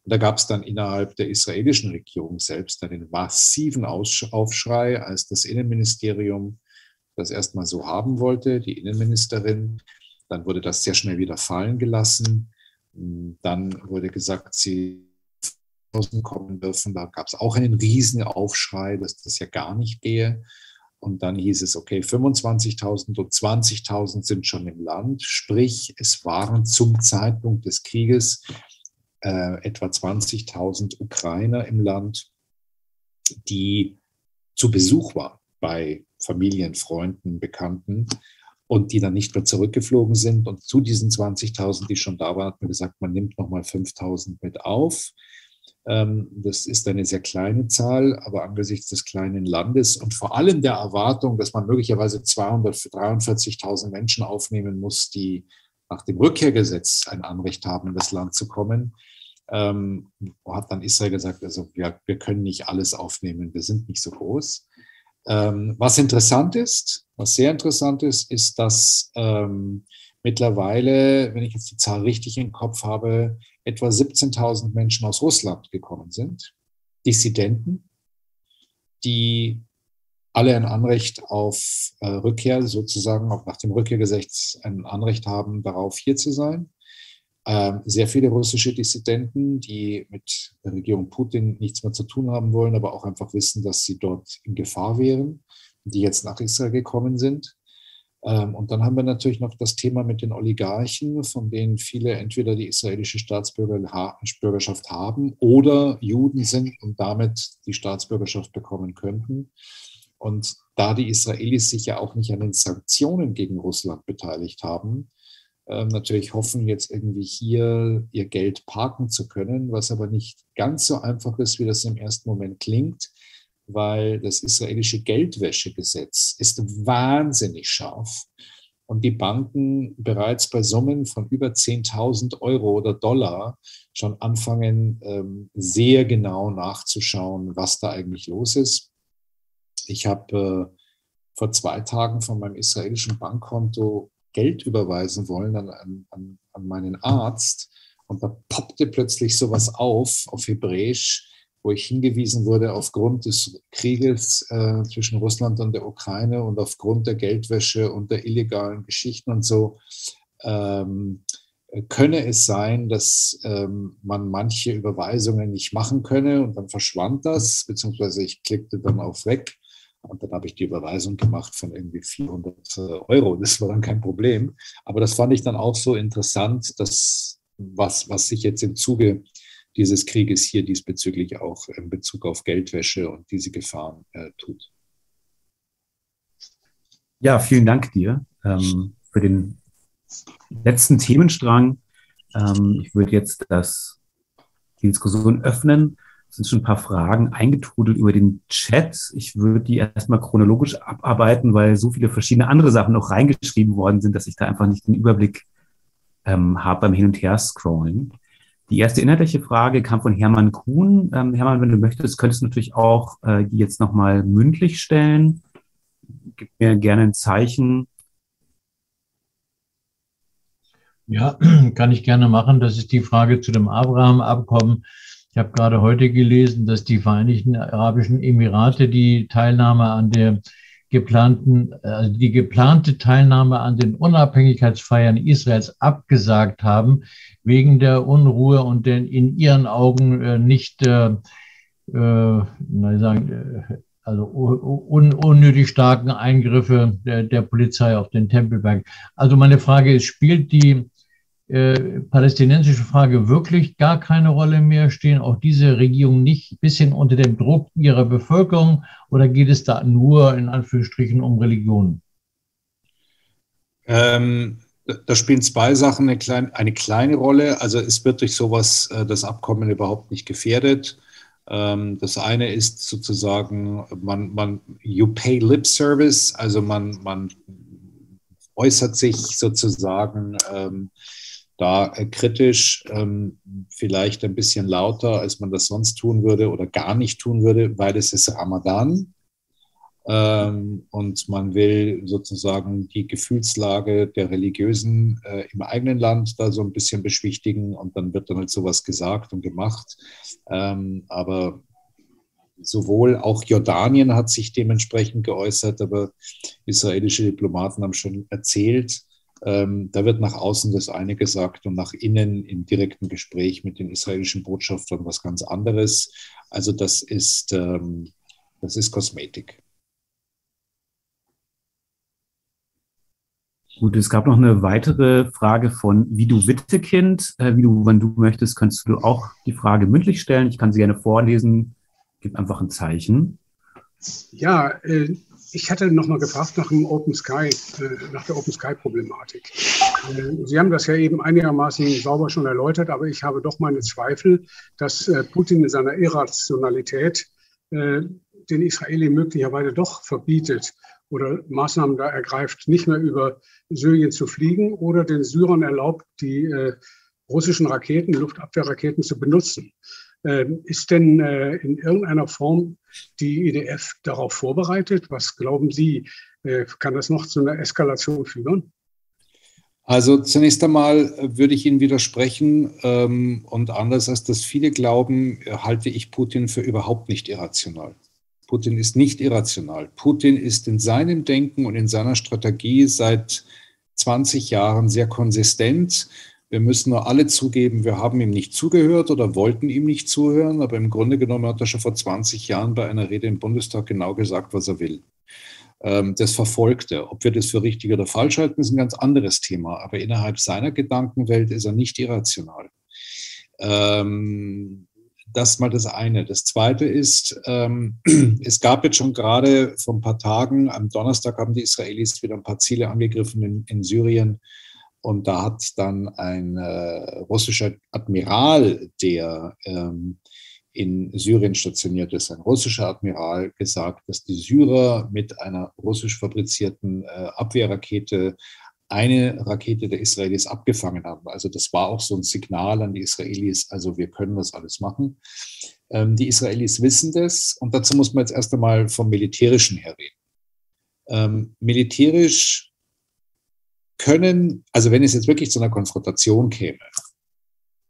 Und da gab es dann innerhalb der israelischen Regierung selbst einen massiven Aufschrei, als das Innenministerium das erstmal so haben wollte, die Innenministerin dann wurde das sehr schnell wieder fallen gelassen. Dann wurde gesagt, sie kommen dürfen. Da gab es auch einen riesen Aufschrei, dass das ja gar nicht gehe. Und dann hieß es, okay, 25.000 und 20.000 sind schon im Land. Sprich, es waren zum Zeitpunkt des Krieges äh, etwa 20.000 Ukrainer im Land, die zu Besuch waren bei Familien, Freunden, Bekannten und die dann nicht mehr zurückgeflogen sind. Und zu diesen 20.000, die schon da waren, hat man gesagt, man nimmt nochmal 5.000 mit auf. Ähm, das ist eine sehr kleine Zahl, aber angesichts des kleinen Landes und vor allem der Erwartung, dass man möglicherweise 243.000 Menschen aufnehmen muss, die nach dem Rückkehrgesetz ein Anrecht haben, in das Land zu kommen, ähm, hat dann Israel gesagt, also wir, wir können nicht alles aufnehmen, wir sind nicht so groß. Ähm, was interessant ist, was sehr interessant ist, ist, dass mittlerweile, wenn ich jetzt die Zahl richtig im Kopf habe, etwa 17.000 Menschen aus Russland gekommen sind, Dissidenten, die alle ein Anrecht auf äh, Rückkehr, sozusagen auch nach dem Rückkehrgesetz ein Anrecht haben, darauf hier zu sein. Ähm, sehr viele russische Dissidenten, die mit der Regierung Putin nichts mehr zu tun haben wollen, aber auch einfach wissen, dass sie dort in Gefahr wären, die jetzt nach Israel gekommen sind. Ähm, und dann haben wir natürlich noch das Thema mit den Oligarchen, von denen viele entweder die israelische Staatsbürgerschaft haben oder Juden sind und damit die Staatsbürgerschaft bekommen könnten. Und da die Israelis sich ja auch nicht an den Sanktionen gegen Russland beteiligt haben, ähm, natürlich hoffen, jetzt irgendwie hier ihr Geld parken zu können, was aber nicht ganz so einfach ist, wie das im ersten Moment klingt, weil das israelische Geldwäschegesetz ist wahnsinnig scharf und die Banken bereits bei Summen von über 10.000 Euro oder Dollar schon anfangen, ähm, sehr genau nachzuschauen, was da eigentlich los ist. Ich habe äh, vor zwei Tagen von meinem israelischen Bankkonto Geld überweisen wollen an, an, an meinen Arzt. Und da poppte plötzlich sowas auf, auf Hebräisch, wo ich hingewiesen wurde, aufgrund des Krieges äh, zwischen Russland und der Ukraine und aufgrund der Geldwäsche und der illegalen Geschichten und so, ähm, könne es sein, dass ähm, man manche Überweisungen nicht machen könne und dann verschwand das, beziehungsweise ich klickte dann auf weg und dann habe ich die Überweisung gemacht von irgendwie 400 äh, Euro. Das war dann kein Problem. Aber das fand ich dann auch so interessant, dass was, was sich jetzt im Zuge dieses Krieges hier diesbezüglich auch in Bezug auf Geldwäsche und diese Gefahren äh, tut. Ja, vielen Dank dir ähm, für den letzten Themenstrang. Ähm, ich würde jetzt das, die Diskussion öffnen sind schon ein paar Fragen eingetrudelt über den Chat. Ich würde die erstmal chronologisch abarbeiten, weil so viele verschiedene andere Sachen noch reingeschrieben worden sind, dass ich da einfach nicht den Überblick ähm, habe beim Hin- und Her-Scrollen. Die erste inhaltliche Frage kam von Hermann Kuhn. Ähm, Hermann, wenn du möchtest, könntest du natürlich auch äh, die jetzt nochmal mündlich stellen. Gib mir gerne ein Zeichen. Ja, kann ich gerne machen. Das ist die Frage zu dem Abraham-Abkommen. Ich habe gerade heute gelesen, dass die Vereinigten Arabischen Emirate die Teilnahme an der geplanten, also die geplante Teilnahme an den Unabhängigkeitsfeiern Israels abgesagt haben, wegen der Unruhe und den in ihren Augen äh, nicht, äh, äh, sagen, äh, also un, unnötig starken Eingriffe der, der Polizei auf den Tempelberg. Also meine Frage ist, spielt die äh, palästinensische Frage wirklich gar keine Rolle mehr? Stehen auch diese Regierungen nicht ein bisschen unter dem Druck ihrer Bevölkerung oder geht es da nur in Anführungsstrichen um Religion? Ähm, da spielen zwei Sachen eine, klein, eine, kleine Rolle. Also es wird durch sowas äh, das Abkommen überhaupt nicht gefährdet. Ähm, das eine ist sozusagen, man, man, you pay lip service, also man, man äußert sich sozusagen ähm, da äh, kritisch, ähm, vielleicht ein bisschen lauter, als man das sonst tun würde oder gar nicht tun würde, weil es ist Ramadan. Ähm, und man will sozusagen die Gefühlslage der Religiösen äh, im eigenen Land da so ein bisschen beschwichtigen und dann wird dann halt sowas gesagt und gemacht. Ähm, aber sowohl auch Jordanien hat sich dementsprechend geäußert, aber israelische Diplomaten haben schon erzählt, Ähm, da wird nach außen das eine gesagt und nach innen im direkten Gespräch mit den israelischen Botschaftern was ganz anderes. Also das ist, ähm, das ist Kosmetik. Gut, es gab noch eine weitere Frage von Wie du Wittekind. Äh, wie du, wenn du möchtest, kannst du auch die Frage mündlich stellen. Ich kann sie gerne vorlesen. Gib einfach ein Zeichen. Ja, äh, ich hatte noch mal gefragt nach dem Open Sky, äh, nach der Open Sky Problematik. Äh, Sie haben das ja eben einigermaßen sauber schon erläutert, aber ich habe doch meine Zweifel, dass äh, Putin in seiner Irrationalität den Israeli möglicherweise doch verbietet oder Maßnahmen da ergreift, nicht mehr über Syrien zu fliegen oder den Syrern erlaubt, die russischen Raketen, Luftabwehrraketen zu benutzen. Ähm, ist denn äh, in irgendeiner Form die IDF darauf vorbereitet? Was glauben Sie, äh, kann das noch zu einer Eskalation führen? Also zunächst einmal würde ich Ihnen widersprechen ähm, und anders als das viele glauben, halte ich Putin für überhaupt nicht irrational. Putin ist nicht irrational. Putin ist in seinem Denken und in seiner Strategie seit 20 Jahren sehr konsistent. Wir müssen nur alle zugeben, wir haben ihm nicht zugehört oder wollten ihm nicht zuhören, aber im Grunde genommen hat er schon vor 20 Jahren bei einer Rede im Bundestag genau gesagt, was er will. Ähm, das verfolgt er. Ob wir das für richtig oder falsch halten, ist ein ganz anderes Thema. Aber innerhalb seiner Gedankenwelt ist er nicht irrational. Ähm, das ist mal das eine. Das zweite ist, ähm, es gab jetzt schon gerade vor ein paar Tagen, am Donnerstag haben die Israelis wieder ein paar Ziele angegriffen in, in Syrien. Und da hat dann ein äh, russischer Admiral, der ähm, in Syrien stationiert ist, ein russischer Admiral, gesagt, dass die Syrer mit einer russisch fabrizierten äh, Abwehrrakete eine Rakete der Israelis abgefangen haben. Also das war auch so ein Signal an die Israelis, also wir können das alles machen. Ähm, die Israelis wissen das und dazu muss man jetzt erst einmal vom Militärischen her reden. Ähm, militärisch können, also wenn es jetzt wirklich zu einer Konfrontation käme,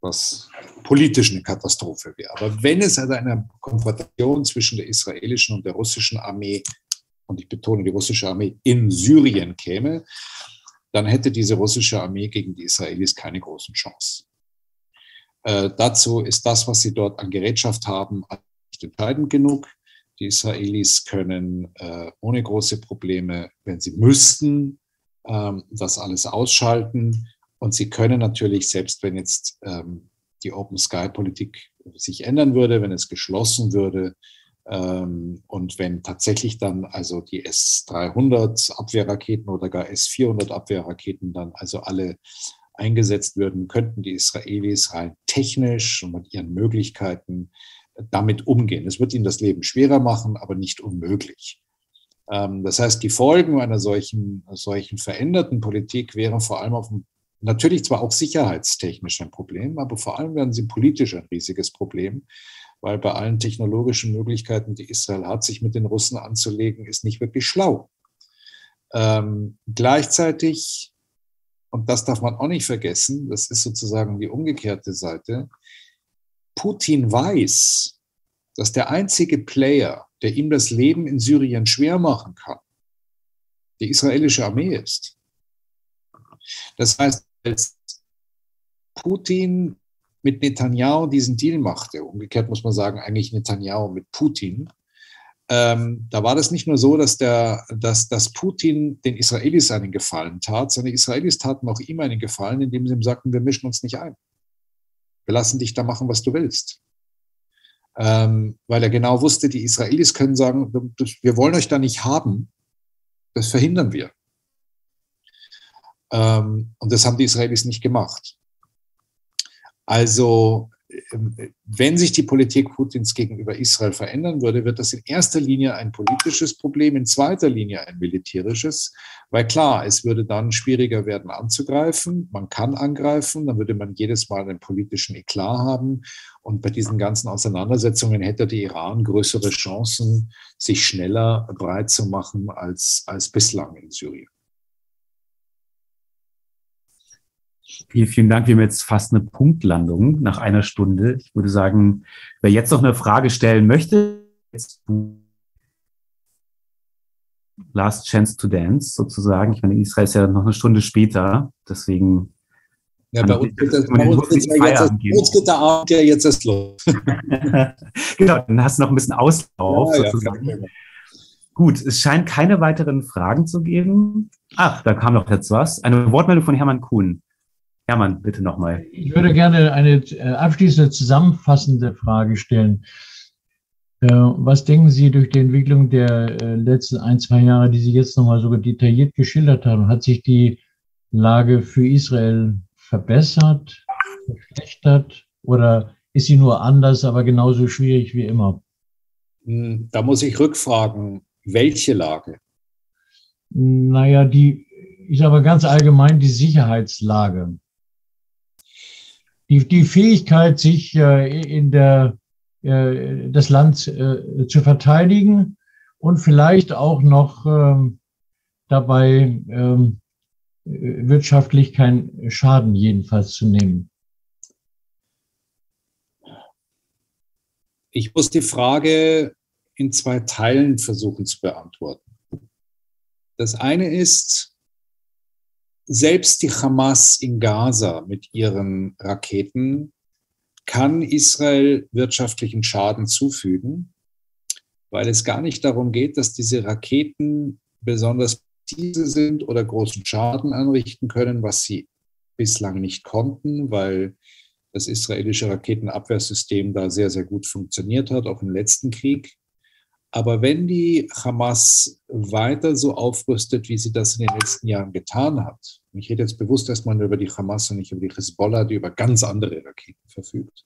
was politisch eine Katastrophe wäre, aber wenn es also eine Konfrontation zwischen der israelischen und der russischen Armee, und ich betone die russische Armee, in Syrien käme, dann hätte diese russische Armee gegen die Israelis keine großen Chance. Äh, dazu ist das, was sie dort an Gerätschaft haben, nicht entscheidend genug. Die Israelis können äh, ohne große Probleme, wenn sie müssten, das alles ausschalten. Und sie können natürlich, selbst wenn jetzt ähm, die Open Sky Politik sich ändern würde, wenn es geschlossen würde, ähm, und wenn tatsächlich dann also die S-300 Abwehrraketen oder gar S-400 Abwehrraketen dann also alle eingesetzt würden, könnten die Israelis rein technisch und mit ihren Möglichkeiten damit umgehen. Es wird ihnen das Leben schwerer machen, aber nicht unmöglich. Ähm, das heißt, die Folgen einer solchen, solchen veränderten Politik wären vor allem auf dem natürlich zwar auch sicherheitstechnisch ein Problem, aber vor allem werden sie politisch ein riesiges Problem, weil bei allen technologischen Möglichkeiten, die Israel hat, sich mit den Russen anzulegen, ist nicht wirklich schlau. Ähm, gleichzeitig, und das darf man auch nicht vergessen, das ist sozusagen die umgekehrte Seite, Putin weiß, dass der einzige Player, der ihm das Leben in Syrien schwer machen kann, die israelische Armee ist. Das heißt, als Putin mit Netanyahu diesen Deal machte, umgekehrt muss man sagen, eigentlich Netanyahu mit Putin, ähm, da war das nicht nur so, dass, der, dass, dass Putin den Israelis einen Gefallen tat, sondern die Israelis taten auch ihm einen Gefallen, indem sie ihm sagten, wir mischen uns nicht ein. Wir lassen dich da machen, was du willst. Ähm, weil er genau wusste, die Israelis können sagen, wir wollen euch da nicht haben, das verhindern wir. Ähm, und das haben die Israelis nicht gemacht. Also wenn sich die Politik Putins gegenüber Israel verändern würde, wird das in erster Linie ein politisches Problem, in zweiter Linie ein militärisches, weil klar, es würde dann schwieriger werden anzugreifen. Man kann angreifen, dann würde man jedes Mal einen politischen Eklat haben. Und bei diesen ganzen Auseinandersetzungen hätte der Iran größere Chancen, sich schneller breit zu machen als, als bislang in Syrien. Vielen, vielen Dank. Wir haben jetzt fast eine Punktlandung nach einer Stunde. Ich würde sagen, wer jetzt noch eine Frage stellen möchte, jetzt Last Chance to Dance sozusagen. Ich meine, Israel ist ja noch eine Stunde später, deswegen. Ja, bei uns, geht, das, bei uns, geht, ja jetzt, uns geht der Abend ja jetzt erst los. genau, dann hast du noch ein bisschen Auslauf ja, sozusagen. Ja, Gut, es scheint keine weiteren Fragen zu geben. Ach, da kam noch jetzt was. Eine Wortmeldung von Hermann Kuhn. Hermann, bitte nochmal. Ich würde gerne eine äh, abschließende zusammenfassende Frage stellen. Äh, was denken Sie durch die Entwicklung der äh, letzten ein, zwei Jahre, die Sie jetzt nochmal so detailliert geschildert haben, hat sich die Lage für Israel verbessert, verschlechtert oder ist sie nur anders, aber genauso schwierig wie immer? Hm, da muss ich rückfragen. Welche Lage? Naja, die, ich sage ganz allgemein die Sicherheitslage. Die, die Fähigkeit, sich äh, in der, äh, das Land äh, zu verteidigen und vielleicht auch noch ähm, dabei ähm, wirtschaftlich keinen Schaden jedenfalls zu nehmen. Ich muss die Frage in zwei Teilen versuchen zu beantworten. Das eine ist, selbst die Hamas in Gaza mit ihren Raketen kann Israel wirtschaftlichen Schaden zufügen, weil es gar nicht darum geht, dass diese Raketen besonders präzise sind oder großen Schaden anrichten können, was sie bislang nicht konnten, weil das israelische Raketenabwehrsystem da sehr, sehr gut funktioniert hat, auch im letzten Krieg. Aber wenn die Hamas weiter so aufrüstet, wie sie das in den letzten Jahren getan hat, und ich rede jetzt bewusst erstmal nur über die Hamas und nicht über die Hezbollah, die über ganz andere Raketen verfügt,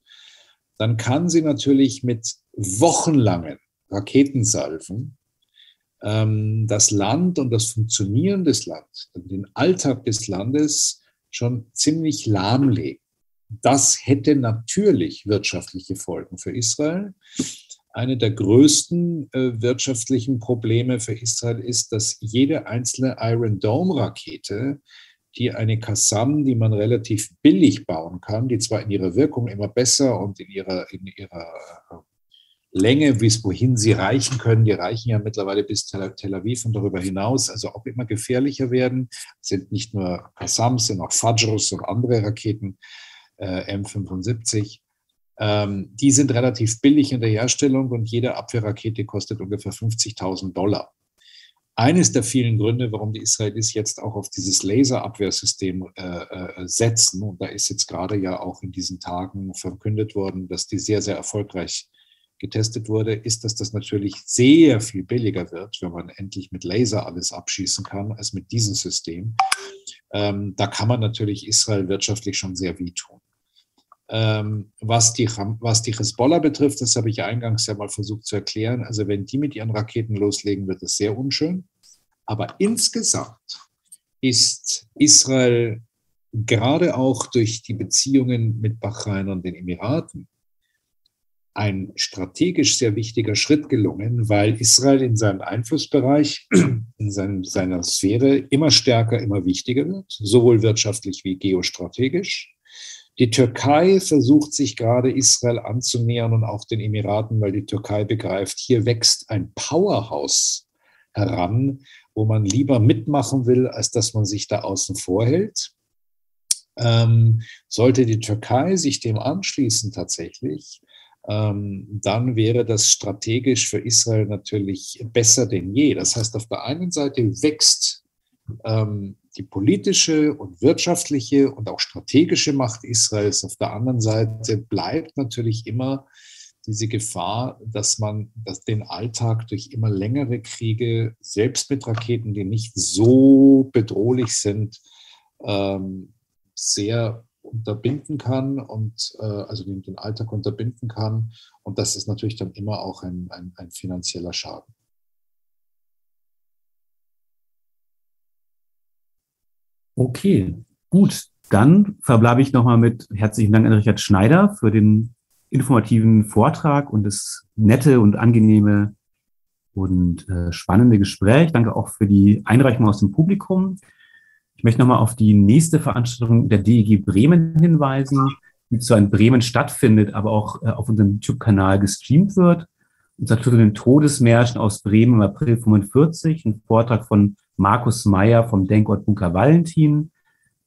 dann kann sie natürlich mit wochenlangen Raketensalven ähm, das Land und das Funktionieren des Landes, den Alltag des Landes schon ziemlich lahmlegen. Das hätte natürlich wirtschaftliche Folgen für Israel eine der größten äh, wirtschaftlichen Probleme für Israel ist, dass jede einzelne Iron Dome-Rakete, die eine Kassam, die man relativ billig bauen kann, die zwar in ihrer Wirkung immer besser und in ihrer, in ihrer äh, Länge, bis wohin sie reichen können, die reichen ja mittlerweile bis Tel Aviv und darüber hinaus, also auch immer gefährlicher werden, sind nicht nur Kassams, sind auch Fajrs und andere Raketen, äh, M75 ähm, die sind relativ billig in der Herstellung und jede Abwehrrakete kostet ungefähr 50.000 Dollar. Eines der vielen Gründe, warum die Israelis jetzt auch auf dieses Laserabwehrsystem äh, äh, setzen, und da ist jetzt gerade ja auch in diesen Tagen verkündet worden, dass die sehr, sehr erfolgreich getestet wurde, ist, dass das natürlich sehr viel billiger wird, wenn man endlich mit Laser alles abschießen kann, als mit diesem System. Ähm, da kann man natürlich Israel wirtschaftlich schon sehr wehtun. Was, die, was die Hezbollah betrifft, das habe ich eingangs ja mal versucht zu erklären. Also wenn die mit ihren Raketen loslegen, wird es sehr unschön. Aber insgesamt ist Israel gerade auch durch die Beziehungen mit Bahrain und den Emiraten ein strategisch sehr wichtiger Schritt gelungen, weil Israel in seinem Einflussbereich, in seinem, seiner Sphäre immer stärker, immer wichtiger wird, sowohl wirtschaftlich wie geostrategisch. Die Türkei versucht sich gerade Israel anzunähern und auch den Emiraten, weil die Türkei begreift, hier wächst ein Powerhouse heran, wo man lieber mitmachen will, als dass man sich da außen vor hält. Ähm, sollte die Türkei sich dem anschließen tatsächlich, ähm, dann wäre das strategisch für Israel natürlich besser denn je. Das heißt, auf der einen Seite wächst ähm, die politische und wirtschaftliche und auch strategische Macht Israels. Auf der anderen Seite bleibt natürlich immer diese Gefahr, dass man dass den Alltag durch immer längere Kriege, selbst mit Raketen, die nicht so bedrohlich sind, ähm, sehr unterbinden kann und äh, also den, Alltag unterbinden kann. Und das ist natürlich dann immer auch ein, ein, ein finanzieller Schaden. Okay, gut. Dann verbleibe ich nochmal mit herzlichen Dank an Richard Schneider für den informativen Vortrag und das nette und angenehme und äh, spannende Gespräch. Danke auch für die Einreichung aus dem Publikum. Ich möchte nochmal auf die nächste Veranstaltung der DEG Bremen hinweisen, die zwar in Bremen stattfindet, aber auch äh, auf unserem YouTube-Kanal gestreamt wird. zu den Todesmärschen aus Bremen im April 45, ein Vortrag von Markus Meyer vom Denkort Bunker Valentin.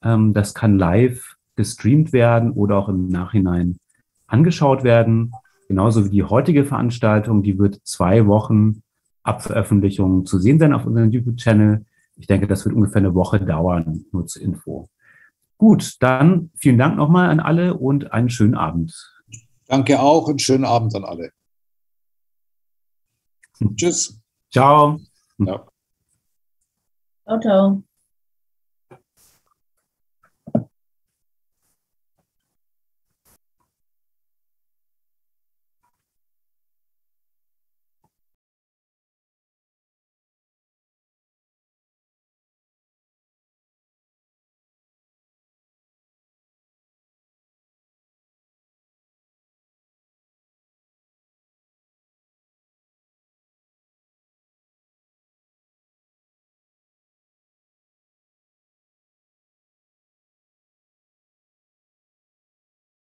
Ähm, das kann live gestreamt werden oder auch im Nachhinein angeschaut werden. Genauso wie die heutige Veranstaltung, die wird zwei Wochen ab Veröffentlichung zu sehen sein auf unserem YouTube-Channel. Ich denke, das wird ungefähr eine Woche dauern, nur zur Info. Gut, dann vielen Dank nochmal an alle und einen schönen Abend. Danke auch und schönen Abend an alle. Tschüss. Ciao. Ja. Ciao, ciao.